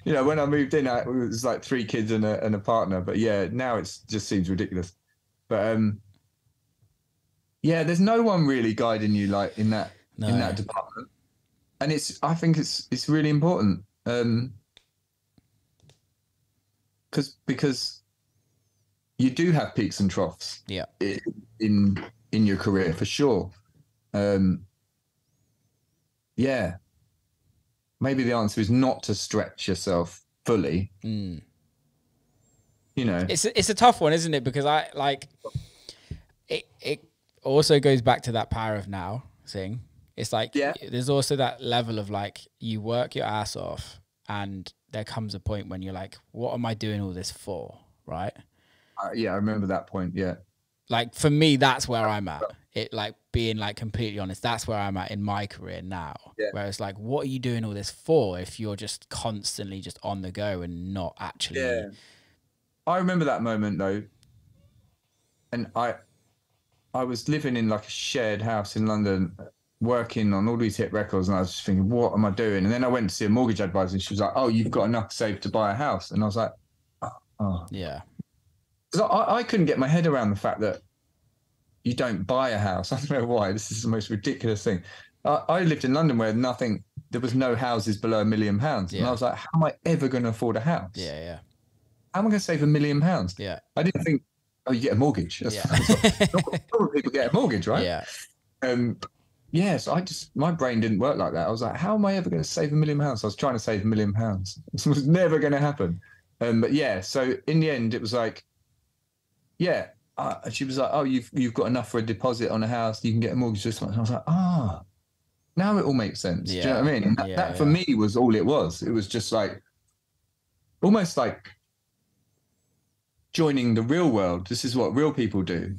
you know, when I moved in, I, it was like three kids and a and a partner. But yeah, now it's just seems ridiculous. But um, yeah, there's no one really guiding you like in that No. in that department, and it's I think it's it's really important. Um, because because you do have peaks and troughs Yeah. in in your career for sure. Um, yeah, maybe the answer is not to stretch yourself fully. Mm. You know, It's a, it's a tough one, isn't it? Because I like it. It also goes back to that power of now thing. It's like Yeah. there's also that level of like you work your ass off, and there comes a point when you're like, what am I doing all this for? Right? uh, yeah, I remember that point. Yeah, Like for me, that's where I'm at. It like being like completely honest. That's where I'm at in my career now. Yeah. Where it's like, what are you doing all this for if you're just constantly just on the go and not actually? Yeah. I remember that moment though, and I, I was living in like a shared house in London, working on all these hit records, and I was just thinking, what am I doing? And then I went to see a mortgage advisor, and she was like, "Oh, you've got enough saved to buy a house," and I was like, "Oh." yeah, Yeah. 'Cause I, I couldn't get my head around the fact that you don't buy a house. I don't know why. This is the most ridiculous thing. I, I lived in London where nothing, there was no houses below a million pounds. And I was like, how am I ever going to afford a house? Yeah. Yeah. How am I going to save a million pounds? Yeah. I didn't think, oh, you get a mortgage. That's, Yeah. that's what, people get a mortgage, right? Yeah. Um, yeah, so I just, my brain didn't work like that. I was like, how am I ever going to save a million pounds? I was trying to save a million pounds. This was never going to happen. Um, but yeah, so in the end, it was like, yeah, uh, she was like, oh, you've you've got enough for a deposit on a house. You can get a mortgage this month. And I was like, ah, now it all makes sense. Do you know what I mean? That, Yeah, that for yeah. me was all it was. It was just like, almost like joining the real world. This is what real people do.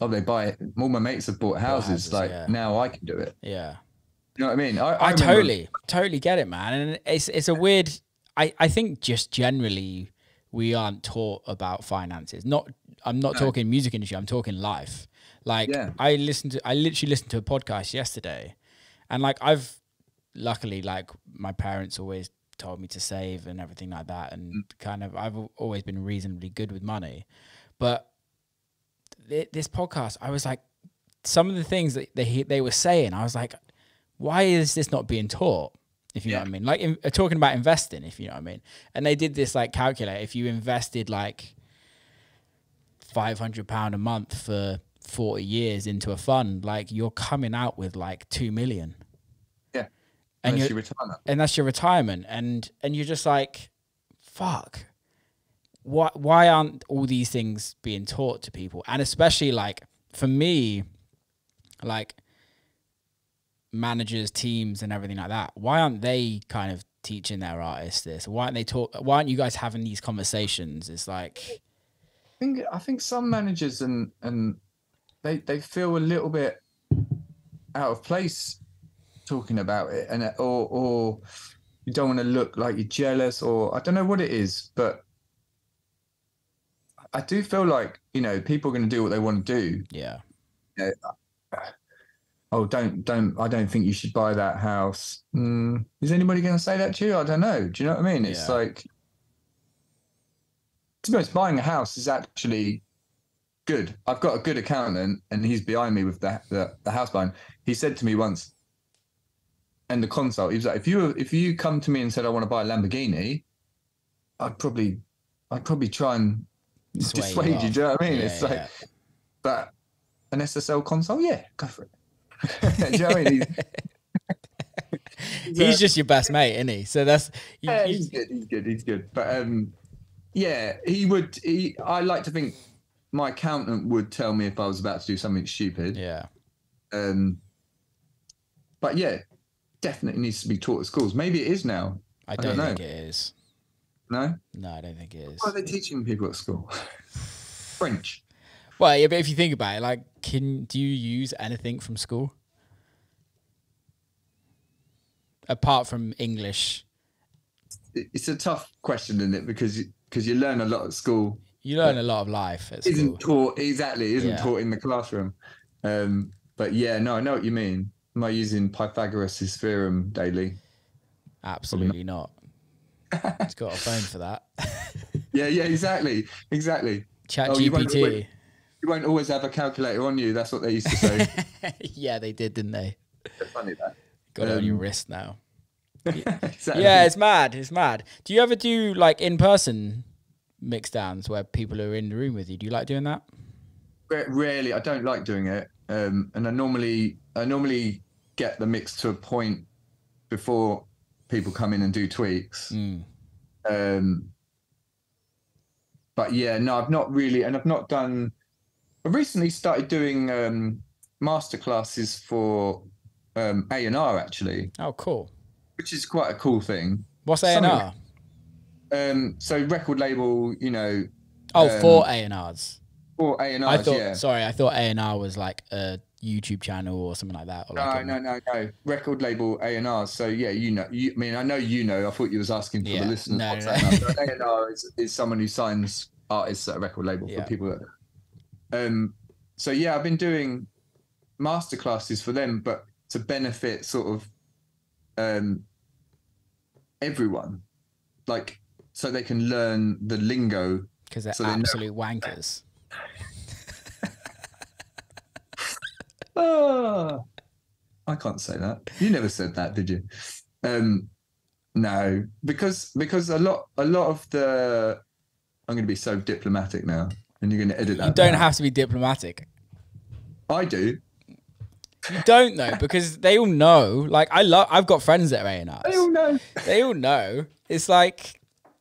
Oh, they buy it. All my mates have bought houses. houses, like yeah. now I can do it. Yeah. You know what I mean? I, I, remember- totally, totally get it, man. And it's it's a weird. I I think just generally we aren't taught about finances. Not I'm not No. talking music industry. I'm talking life. Like Yeah. I listened to I literally listened to a podcast yesterday, and like I've luckily like my parents always told me to save and everything like that, and Mm. kind of I've always been reasonably good with money, but thi- this podcast I was like some of the things that they they were saying I was like why is this not being taught? If you know what I mean, like in, uh, talking about investing, if you know what I mean. And they did this like calculate if you invested like five hundred pound a month for forty years into a fund, like you're coming out with like two million. Yeah. and unless you you retire. and that's your retirement, and and you're just like, fuck. Why why aren't all these things being taught to people? And especially like for me, like managers, teams, and everything like that. Why aren't they kind of teaching their artists this? Why aren't they talk? Why aren't you guys having these conversations? It's like I think I think some managers and and they they feel a little bit out of place talking about it, and or or you don't want to look like you're jealous, or I don't know what it is, but I do feel like you know people are going to do what they want to do. yeah, Oh, don't don't I don't think you should buy that house. Mm, is anybody going to say that to you? I don't know. Do you know what I mean? It's Yeah. like to be honest, buying a house is actually good. I've got a good accountant, and he's behind me with the the, the house buying. He said to me once, and the consult, he was like, if you if you come to me and said I want to buy a Lamborghini, I'd probably I'd probably try and Sway you dissuade you. Do you know what I mean? Yeah, it's like, yeah. but an SSL console, yeah, go for it. do you know what I mean? He's, he's just your best mate, isn't he? So that's you, yeah, he's good. He's good. He's good. But um, yeah, he would. He, I like to think my accountant would tell me if I was about to do something stupid. yeah, Um, but yeah, definitely needs to be taught at schools. Maybe it is now. I don't don't think know. it is. No, No, I don't think it is. what are they teaching people at school? French. Well, yeah, but if you think about it, like, can do you use anything from school apart from English? It's a tough question, isn't it? Because because you learn a lot at school. You learn a lot of life at. Isn't taught exactly. Isn't Yeah. taught in the classroom. Um, but yeah, no, I know what you mean. Am I using Pythagoras' theorem daily? Absolutely not. It's got a phone for that. Yeah, yeah, exactly, exactly. Chat Oh, you won't- GPT. You won't always have a calculator on you. That's what they used to say. yeah, they did, didn't they? Funny that. Got it on your Um, wrist now. exactly. Yeah, it's mad. It's mad. Do you ever do like in person mix downs where people are in the room with you? Do you like doing that? Ra- rarely. I don't like doing it. Um, and I normally, I normally get the mix to a point before people come in and do tweaks. Mm. Um, but yeah, no, I've not really, and I've not done. I've recently started doing um, masterclasses for um, A and R actually, Oh, cool. which is quite a cool thing. What's A and R? Um, so record label, you know, Oh, um, for A and R's. or A and I R's, thought. yeah. Sorry, I thought A and R was like a YouTube channel or something like that. Or No, like no, no, no. Record label A and R. So yeah, you know, you, I mean, I know you know. I thought you was asking for Yeah, the listeners. no, no. A and R is, is someone who signs artists at a record label Yeah. for people that. Um. So yeah, I've been doing masterclasses for them, but to benefit sort of um everyone, like so they can learn the lingo. because they're So they know- absolute wankers. I can't say that. You never said that, did you? Um, no, because because a lot a lot of the I'm going to be so diplomatic now, and you're going to edit that. You don't out. have to be diplomatic. I do. You don't know because they all know. Like I love. I've got friends that are A and I don't know. They all know. It's like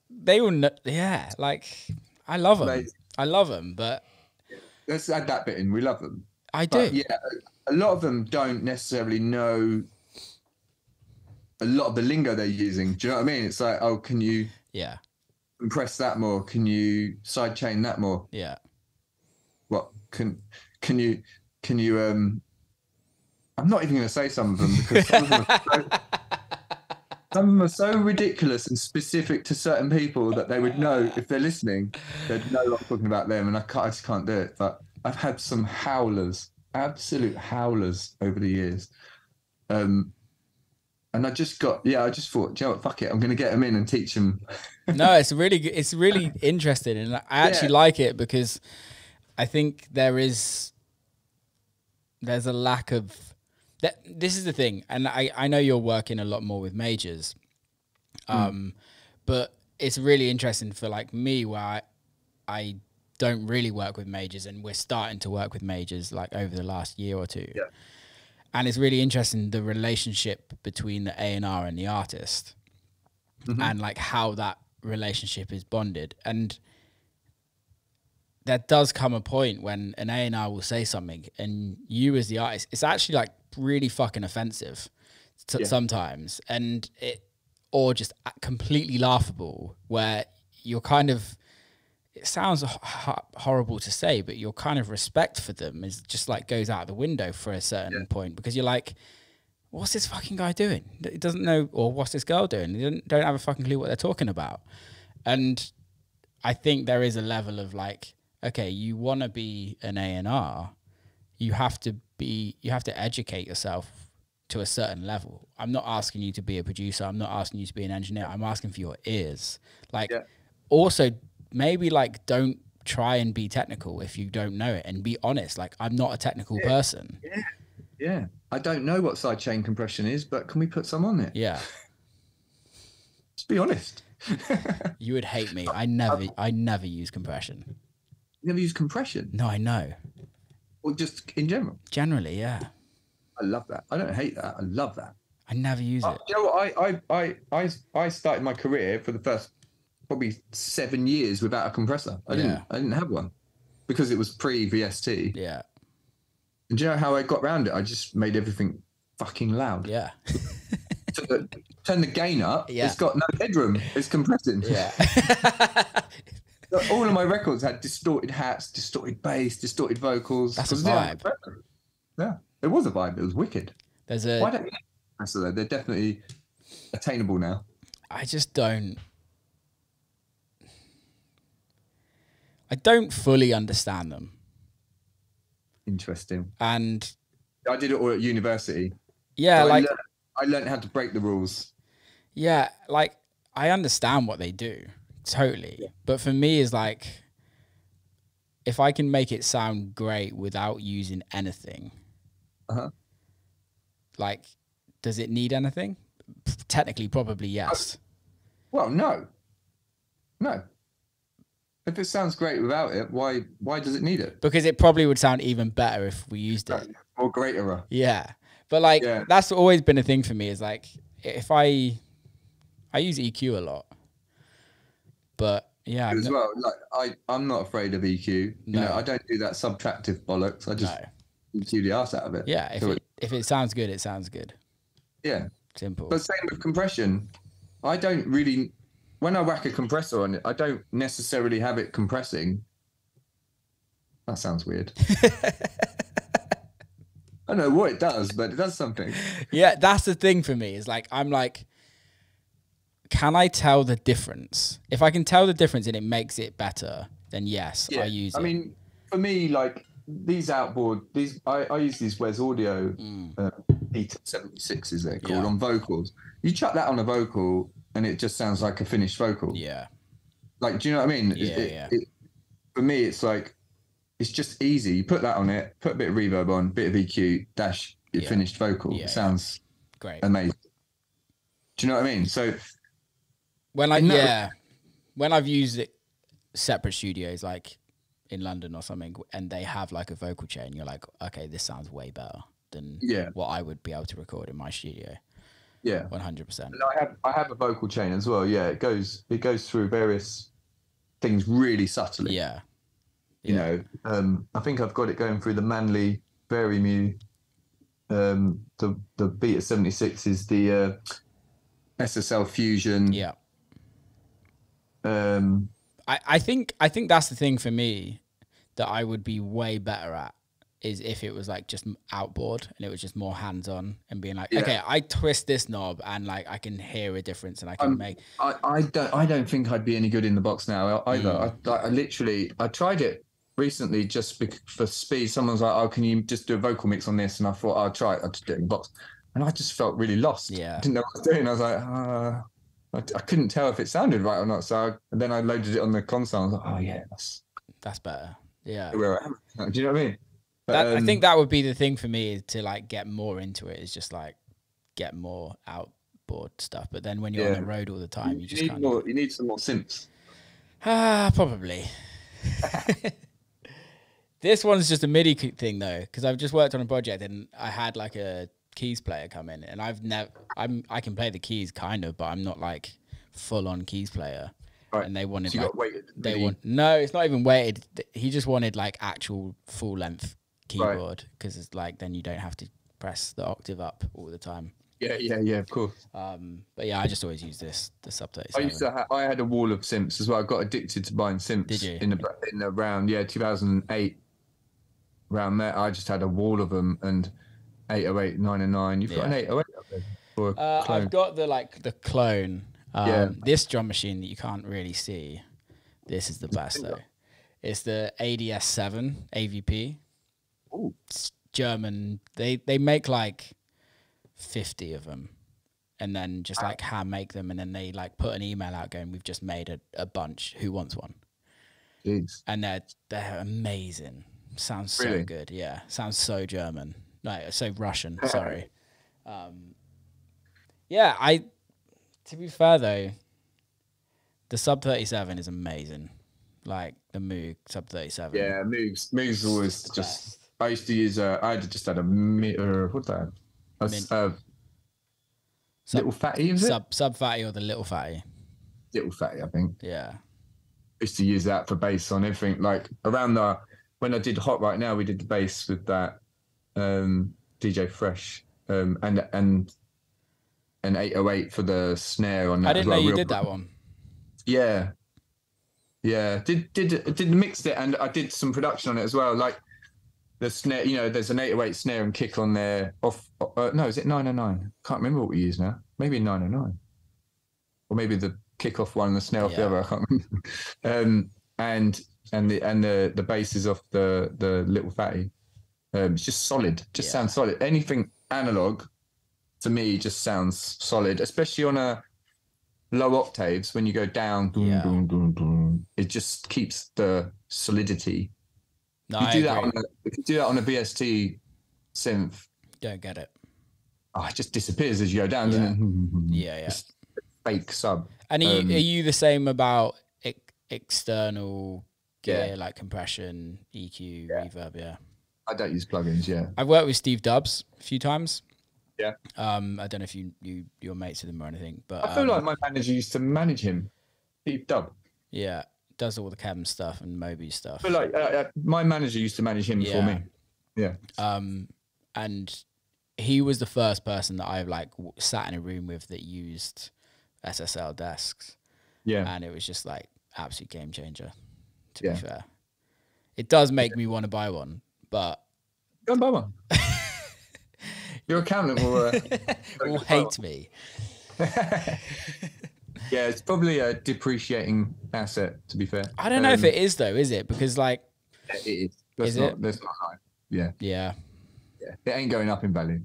they all know. Yeah, like I love them. I love them, but Let's add that bit in. We love them. I do. Yeah, a lot of them don't necessarily know a lot of the lingo they're using. Do you know what I mean? It's like, oh, can you yeah, compress that more? Can you sidechain that more? yeah. what can can you can you um i'm not even going to say some of them because some of them, are so, some of them are so ridiculous and specific to certain people that they would know if they're listening they'd know i'm talking about them and i, can't, I just can't do it but i've had some howlers absolute howlers over the years um and i just got yeah i just thought "Do you know fuck it i'm going to get them in and teach them no, it's really good. It's really interesting, and I actually Yeah. like it because I think there is there's a lack of that. This is the thing, and I I know you're working a lot more with majors, um, but it's really interesting for like me where I I don't really work with majors, and we're starting to work with majors like over the last year or two. Yeah. And it's really interesting the relationship between the A and R and the artist Mhm. and like how that relationship is bonded and there does come a point when an A and R will say something, and you as the artist, it's actually like really fucking offensive t- Yeah. sometimes, and it or just completely laughable, where you're kind of. It sounds ho- ho- horrible to say, but your kind of respect for them is just like goes out the window for a certain point because you're like, what's this fucking guy doing? He doesn't know, or what's this girl doing? They don't, don't have a fucking clue what they're talking about. And I think there is a level of like, okay, you want to be an A and R, you have to be, you have to educate yourself to a certain level. I'm not asking you to be a producer. I'm not asking you to be an engineer. I'm asking for your ears. Like, Yeah. also maybe like don't try and be technical if you don't know it, and be honest. Like, I'm not a technical person. Yeah. Yeah. I don't know what sidechain compression is, but can we put some on it? Yeah. Just be honest. You would hate me. I never, I never use compression. You never use compression, No, I know. or just in general. Generally, yeah, I love that. I don't hate that. I love that. I never use Uh, it. you know what? I, I, I, I, I started my career for the first probably seven years without a compressor. I didn't, Yeah. I didn't have one because it was pre VST. Yeah, And do you know how I got around it? I just made everything fucking loud. yeah, So the- turn the gain up. Yeah. It's got no headroom. It's compressing. yeah. All of my records had distorted hats, distorted bass, distorted vocals. That's a vibe. Yeah, it was a vibe. It was wicked. There's a. Why don't you? So they're definitely attainable now. I just don't. I don't fully understand them, Interesting. and I did it all at university. yeah, So like I learned, I learned how to break the rules. yeah, like I understand what they do totally, but for me, is like if I can make it sound great without using anything, Uh-huh. like does it need anything? Technically, probably yes. Well, no, no. If it sounds great without it, why why does it need it? because it probably would sound even better if we used it. Or greater? Yeah, but like Yeah. that's always been a thing for me. Is like if I I use EQ a lot, but yeah, as well. Like I, I'm not afraid of EQ. You know, No. I don't do that subtractive bollocks. I just no. EQ the ass out of it. Yeah, if So it, if it sounds good, it sounds good. yeah. Simple. But same with compression. I don't really, when I whack a compressor on it, I don't necessarily have it compressing. That sounds weird. I don't know what it does, but it does something. yeah, that's the thing for me. Is like I'm like, can I tell the difference? If I can tell the difference and it makes it better, then yes, I use I it. I mean, for me, like these outboard, these I, I use these Wes Audio Mm. uh, E76s they're called Yeah. on vocals. You chuck that on a vocal, and it just sounds like a finished vocal. yeah, Like, do you know what I mean? Yeah, it- yeah. it- for me, it's like it's just easy. You put that on it, put a bit of reverb on, bit of EQ, dash your Yeah. finished vocal. Yeah, yeah. it sounds great. amazing. Do you know what I mean? So when I yeah, when I've used it separate studios like in London or something, and they have like a vocal chain, you're like, okay, this sounds way better than Yeah. what I would be able to record in my studio. Yeah, One hundred percent. I have I have a vocal chain as well. Yeah, it goes it goes through various things really subtly. Yeah, you Yeah. know um i think i've got it going through the Manley Varimu. um the the beta 76 is the uh ssl fusion yeah. um I, I think I think that's the thing for me that I would be way better at is if it was like just outboard and it was just more hands on and being like, Yeah. okay, I twist this knob and like I can hear a difference and I can Um, make I, I don't i don't think i'd be any good in the box now either Mm. I, I literally i tried it recently just bec- for speed someone's like oh can you just do a vocal mix on this and i thought i'll try it i'll just do it in the box and i just felt really lost Yeah. I didn't know what I was doing i was like uh, I, I couldn't tell if it sounded right or not so then i loaded it on the console I was like oh yeah that's that's better. Yeah. where I am. Do you know what I mean? But, That, I um, think that would be the thing for me to like get more into it is just like get more outboard stuff. But then when you're on the road all the time, you, you just need kind more. You need some more synths. Ah, probably. this one's just a MIDI thing though, because I've just worked on a project and I had like a keys player come in, and I've never, I'm, I can play the keys kind of, but I'm not like full on keys player. Right. and they wanted So like weighted. they want no, it's not even weighted. He just wanted like actual full length keyboard because it's like then you don't have to press the octave up all the time. Yeah, yeah, yeah. Of course. Um, but yeah, I just always use this the sub thirty I used to. Ha- I had a wall of synths as well. I got addicted to buying synths. Did you? In the in the round, yeah, 2008. Around there, I just had a wall of them and 808, 909. You've got an 808 up there for a Uh, clone. I've got the like the clone. Um, Yeah. This drum machine that you can't really see. This is the best though. It's the ADS seven AVP. Ooh. German. They they make like fifty of them, and then just like hand make them, and then they like put an email out going, "We've just made a, a bunch. Who wants one?" Jeez. And they're they're amazing. Sounds so Really? good. Yeah, sounds so German. Like so Russian. Sorry. Um, yeah, I. To be fair though, the sub thirty seven is amazing. Like the Moog sub thirty seven. Yeah, Moogs. Moogs always just. I used to use. Uh, I had just had a mi- uh, what that? A Mint. uh, Sub- Little Phatty, is it? Sub Sub Phatty or the Little Phatty. Little Phatty, I think. Yeah. I used to use that for bass on everything. Like around the when I did Hot Right Now, we did the bass with that um, DJ Fresh um, and and an 808 for the snare on that. I didn't know you Real- did that one. Yeah, yeah. Did did did mixed it and I did some production on it as well. Like the snare, you know, there's an 808 snare and kick on there. Off, uh, no, is it 909? Can't remember what we use now. Maybe 909, or maybe the kick off one and the snare off the other. I can't remember. Um, and and the and the the bass is off the the Little Phatty. Um, it's just solid. Just Yeah. sounds solid. Anything analog to me just sounds solid, especially on a low octaves when you go down. Yeah. boom, boom, boom. It just keeps the solidity. No, you do that on a, if you do that on a VST synth, Don't get it. oh, it just disappears as you go down, doesn't it? Yeah, yeah. Fake sub. And are, Um, you, are you the same about ex- external gear Yeah. like compression, EQ, Yeah. reverb? Yeah. I don't use plugins. Yeah. I've worked with Steve Dubs a few times. Yeah. Um, I don't know if you you you're mates with him or anything, but I feel um, like my manager used to manage him. Steve Dub. yeah, does all the Chem stuff and Moby stuff. I feel like uh, uh, my manager used to manage him Yeah. me. Yeah. Um, and he was the first person that I've like w- sat in a room with that used SSL desks, Yeah. and it was just like absolute game changer. To Yeah. be fair, it does make me want to buy one, but Go and buy one. Your accountant will. Uh, will hate me. yeah, it's probably a depreciating asset. To be fair, I don't know if Um, it is though, is it? Because like, it is. That's Is not, it? That's not lie. Yeah, yeah, yeah. It ain't going up in value,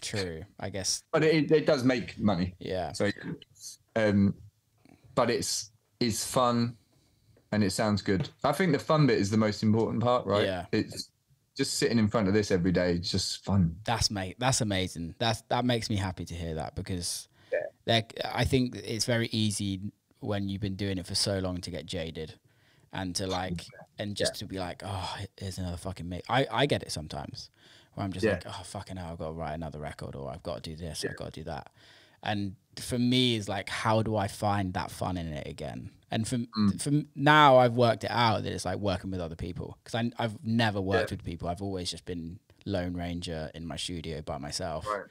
true. I guess, but it, it does make money. yeah, So, um, but it's it's fun, and it sounds good. I think the fun bit is the most important part, right? Yeah. It's just sitting in front of this every day. It's just fun. that's mate. That's amazing. That's that makes me happy to hear that because. Like, I think it's very easy when you've been doing it for so long to get jaded, and to like, and just to be like, oh, here's another fucking mate. I I get it sometimes, where I'm just Yeah. like, oh fucking hell, I've got to write another record, or I've got to do this, I've got to do that, and for me is like, how do I find that fun in it again? And for Mm. for now, I've worked it out that it's like working with other people because I've never worked with people. I've always just been lone ranger in my studio by myself Right.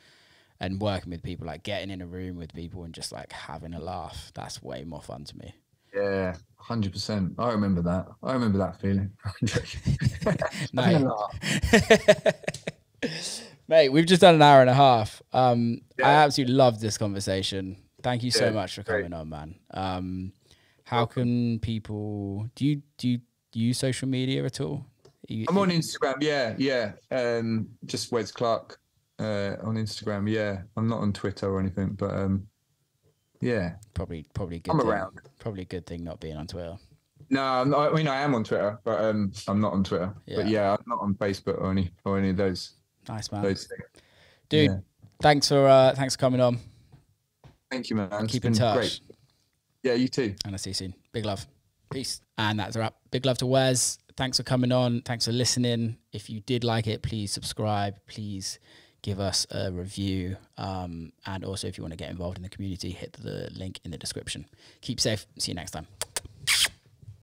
And working with people, like getting in a room with people and just like having a laugh. That's way more fun to me. Yeah, hundred percent. I remember that. I remember that feeling. No. Mate, we've just done an hour and a half. Um, I absolutely loved this conversation. Thank you so Yeah, much for great. coming on, man. Um, how can people do you do you use social media at all? You- I'm on Instagram. Yeah, yeah. Um, just Wez Clarke uh, on Instagram. Yeah, I'm not on Twitter or anything, but um, yeah, probably probably good I'm thing, around. Probably a good thing not being on Twitter. No, I'm not, I mean I am on Twitter, but um, I'm not on Twitter. But Yeah. yeah, I'm not on Facebook or any or any of those Nice man. those things. Dude, Yeah. thanks for uh, thanks for coming on. Thank you, man. It's Keep in touch. Great. Yeah, you too. And I'll see you soon. Big love. Peace. And that's a wrap. Big love to Wez. Thanks for coming on. Thanks for listening. If you did like it, please subscribe. Please give us a review. Um, and also, if you want to get involved in the community, hit the link in the description. Keep safe. See you next time.